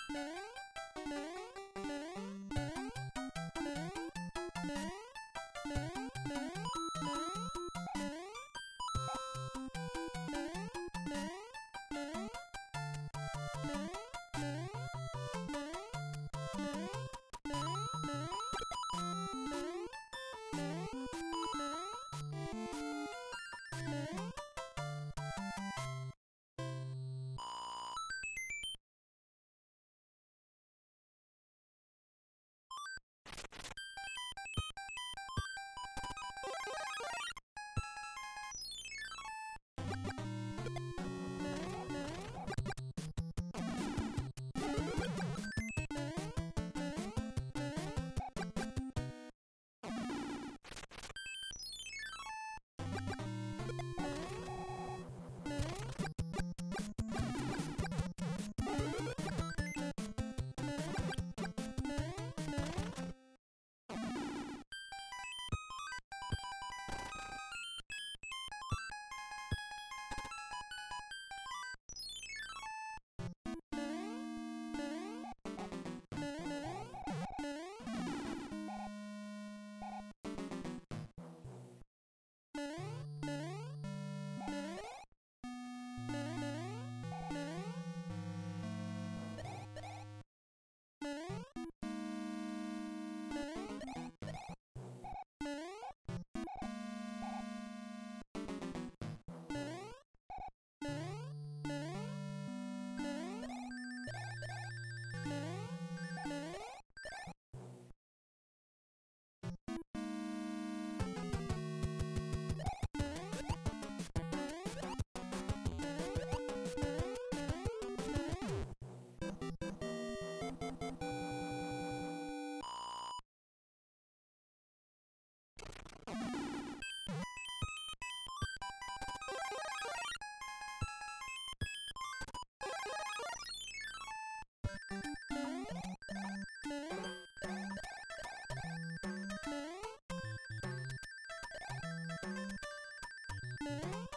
B: Mãe? Mãe? Mm-hmm. Bye.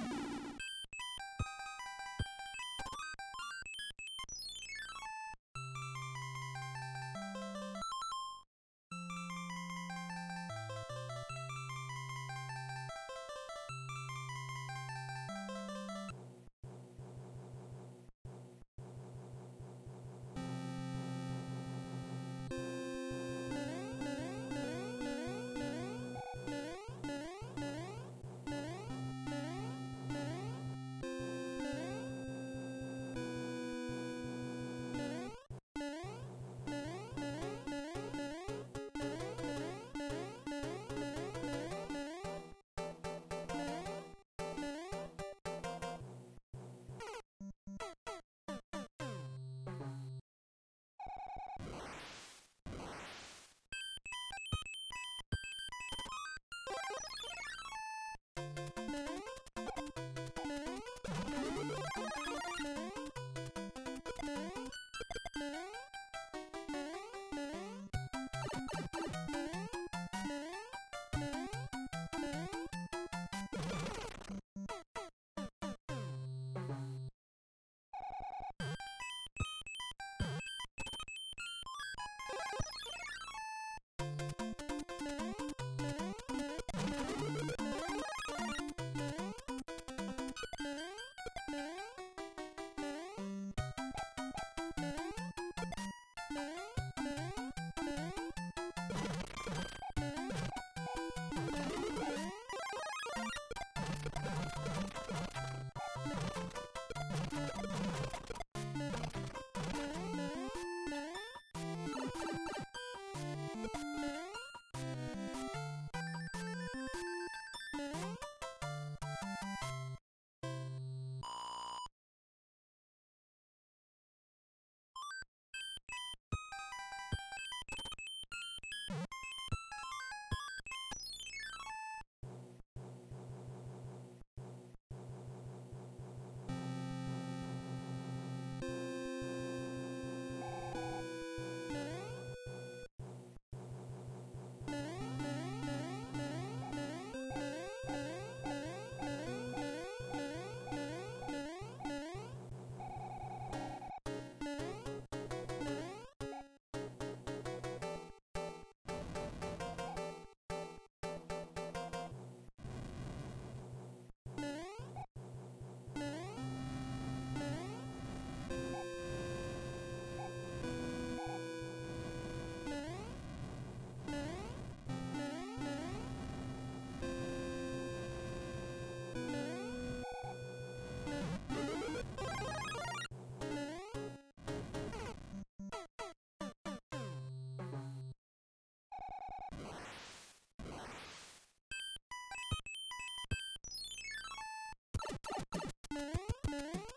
B: you Mm-hmm.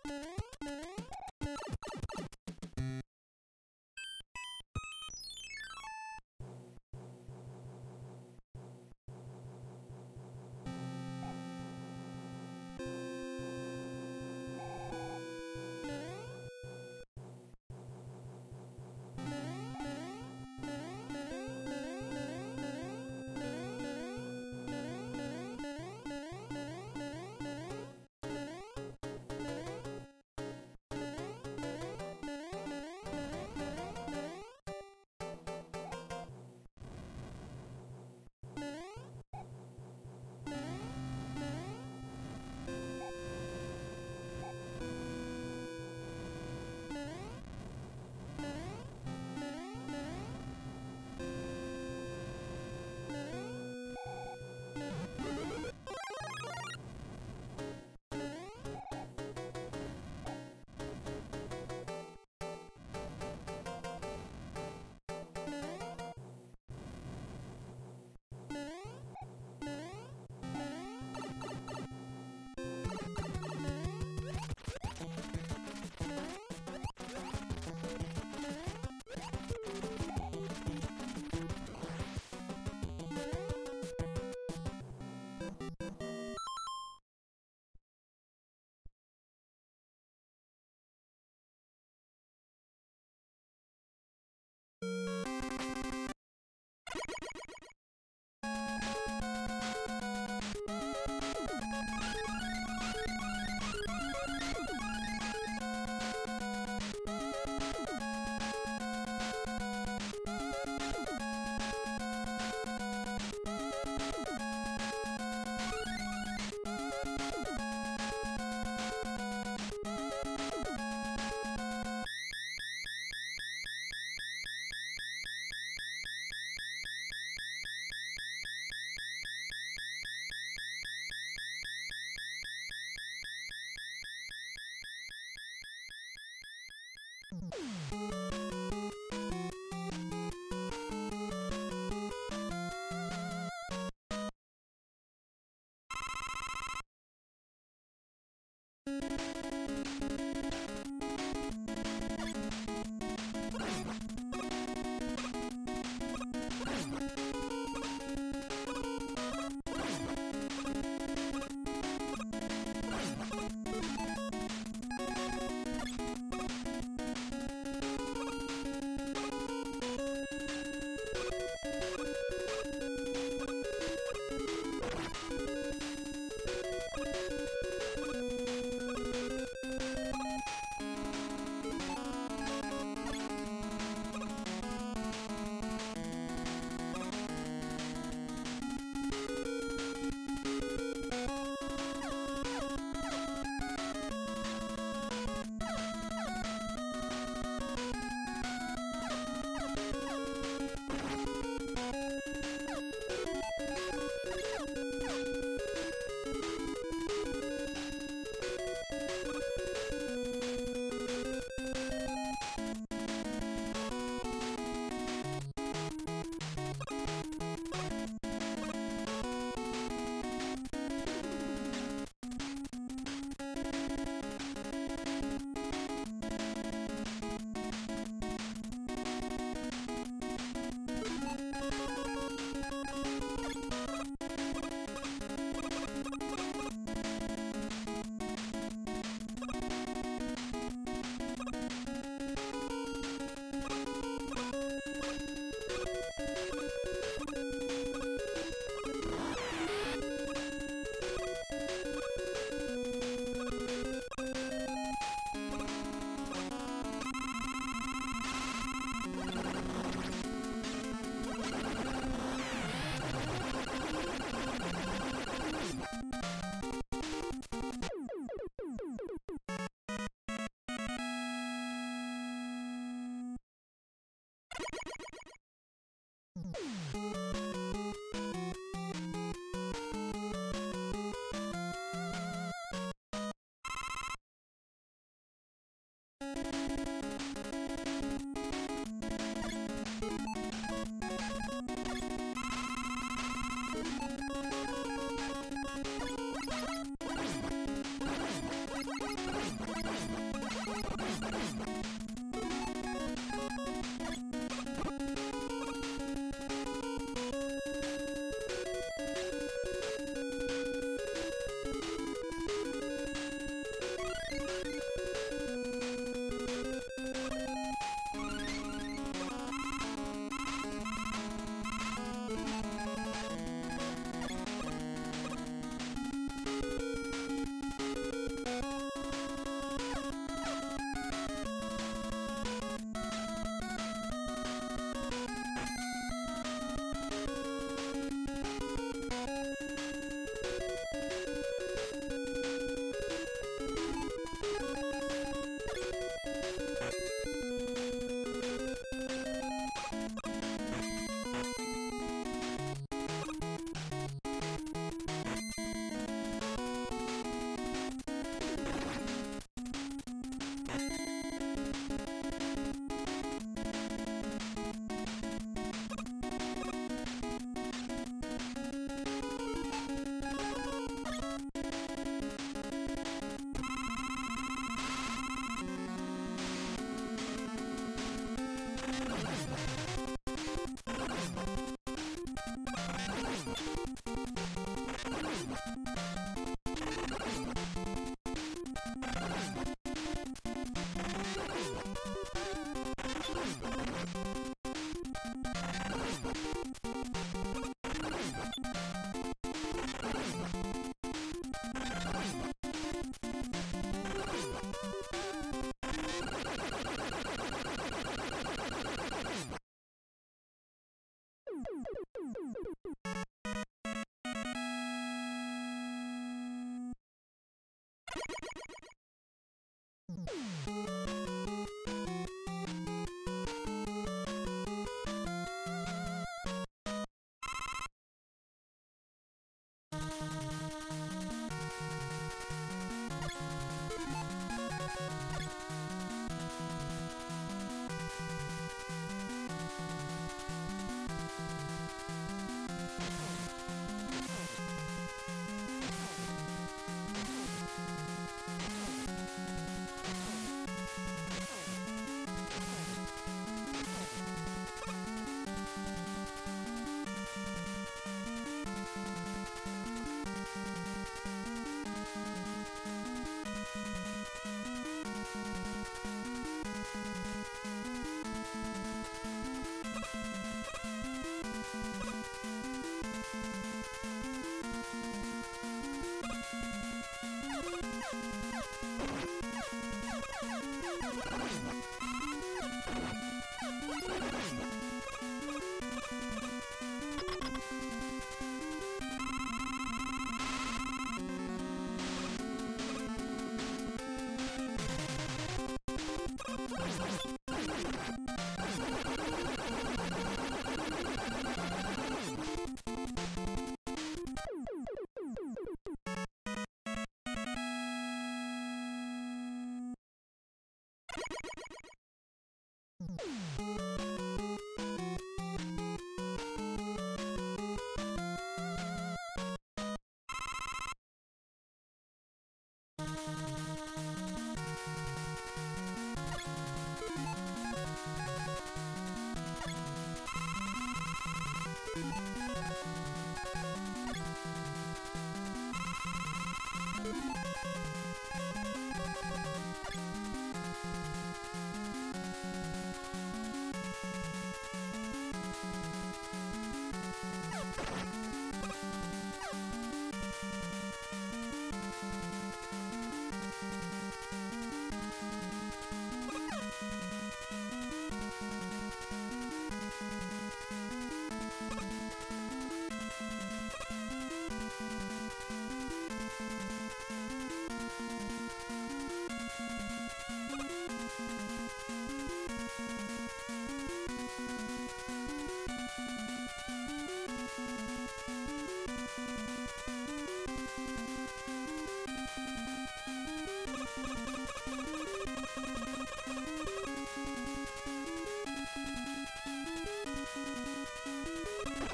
B: Mm-hmm.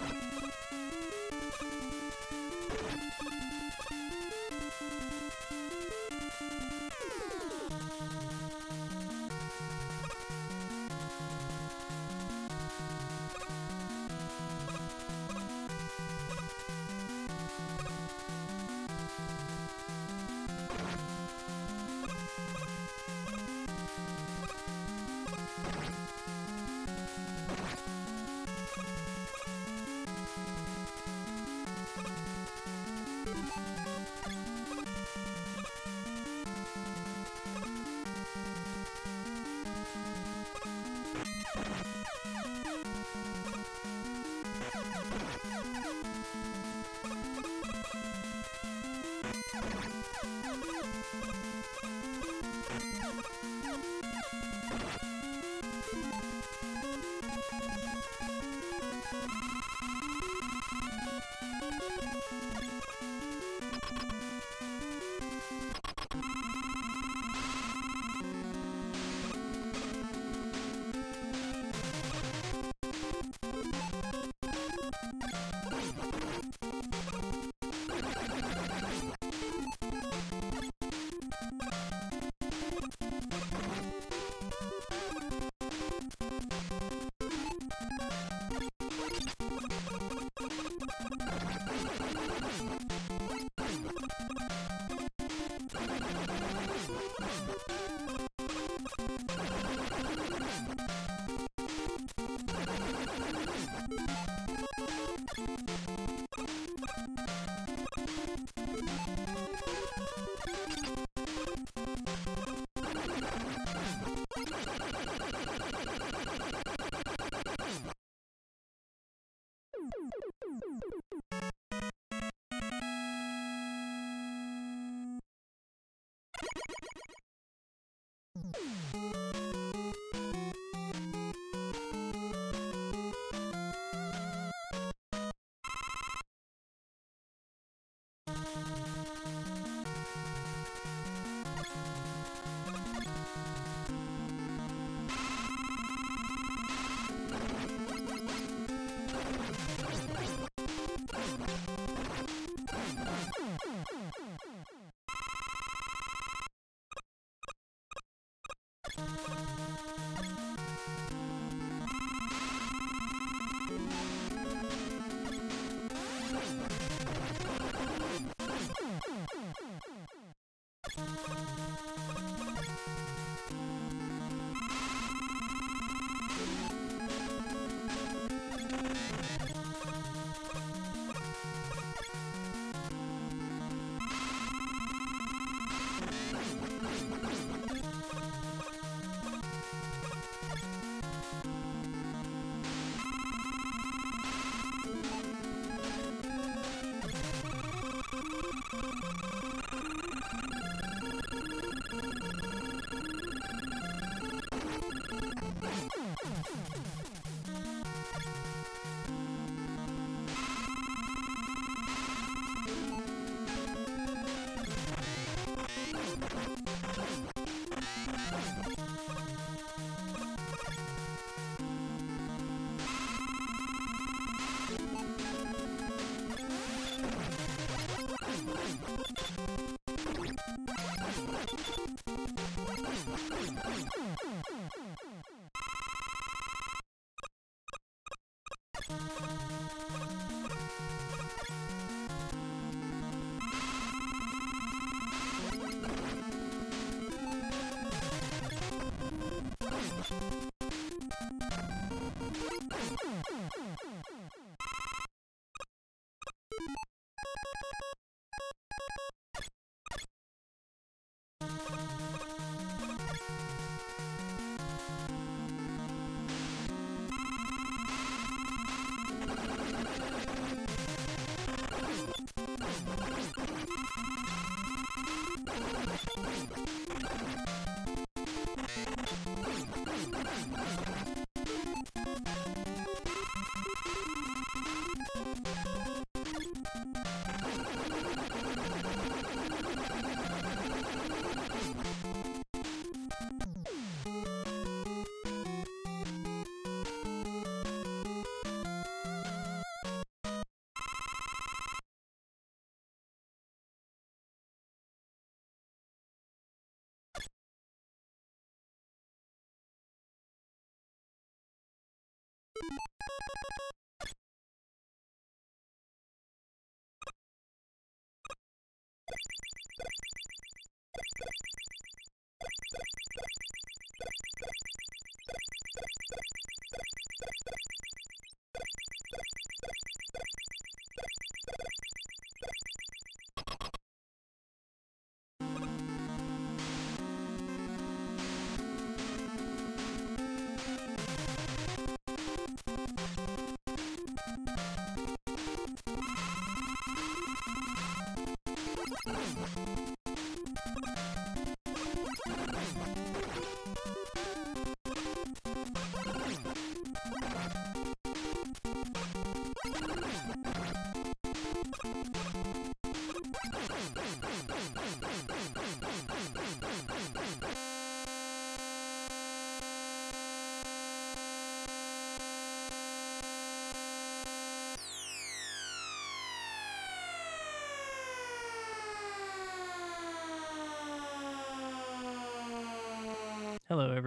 B: you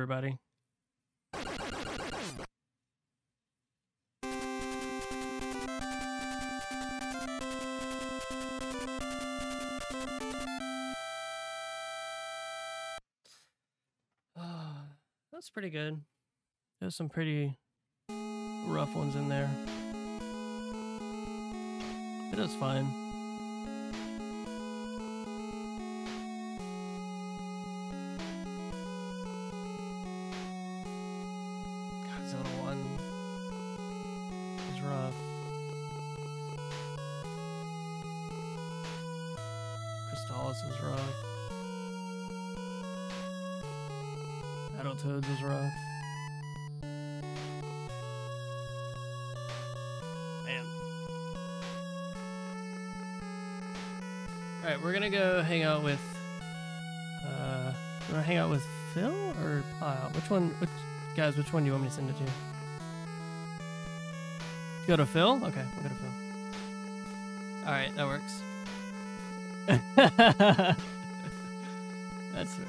B: everybody. that's pretty good. There's some pretty rough ones in there. It is fine. gonna go hang out with. Uh, wanna hang out with Phil or Pyle? Which one? Which guys? Which one do you want me to send it to? Go to Phil. Okay, we'll go to Phil. All right, that works. That's fair.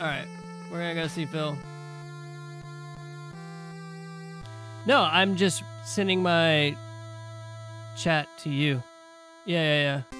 B: All right, we're gonna go see Phil. No, I'm just sending my chat to you. Yeah, yeah, yeah.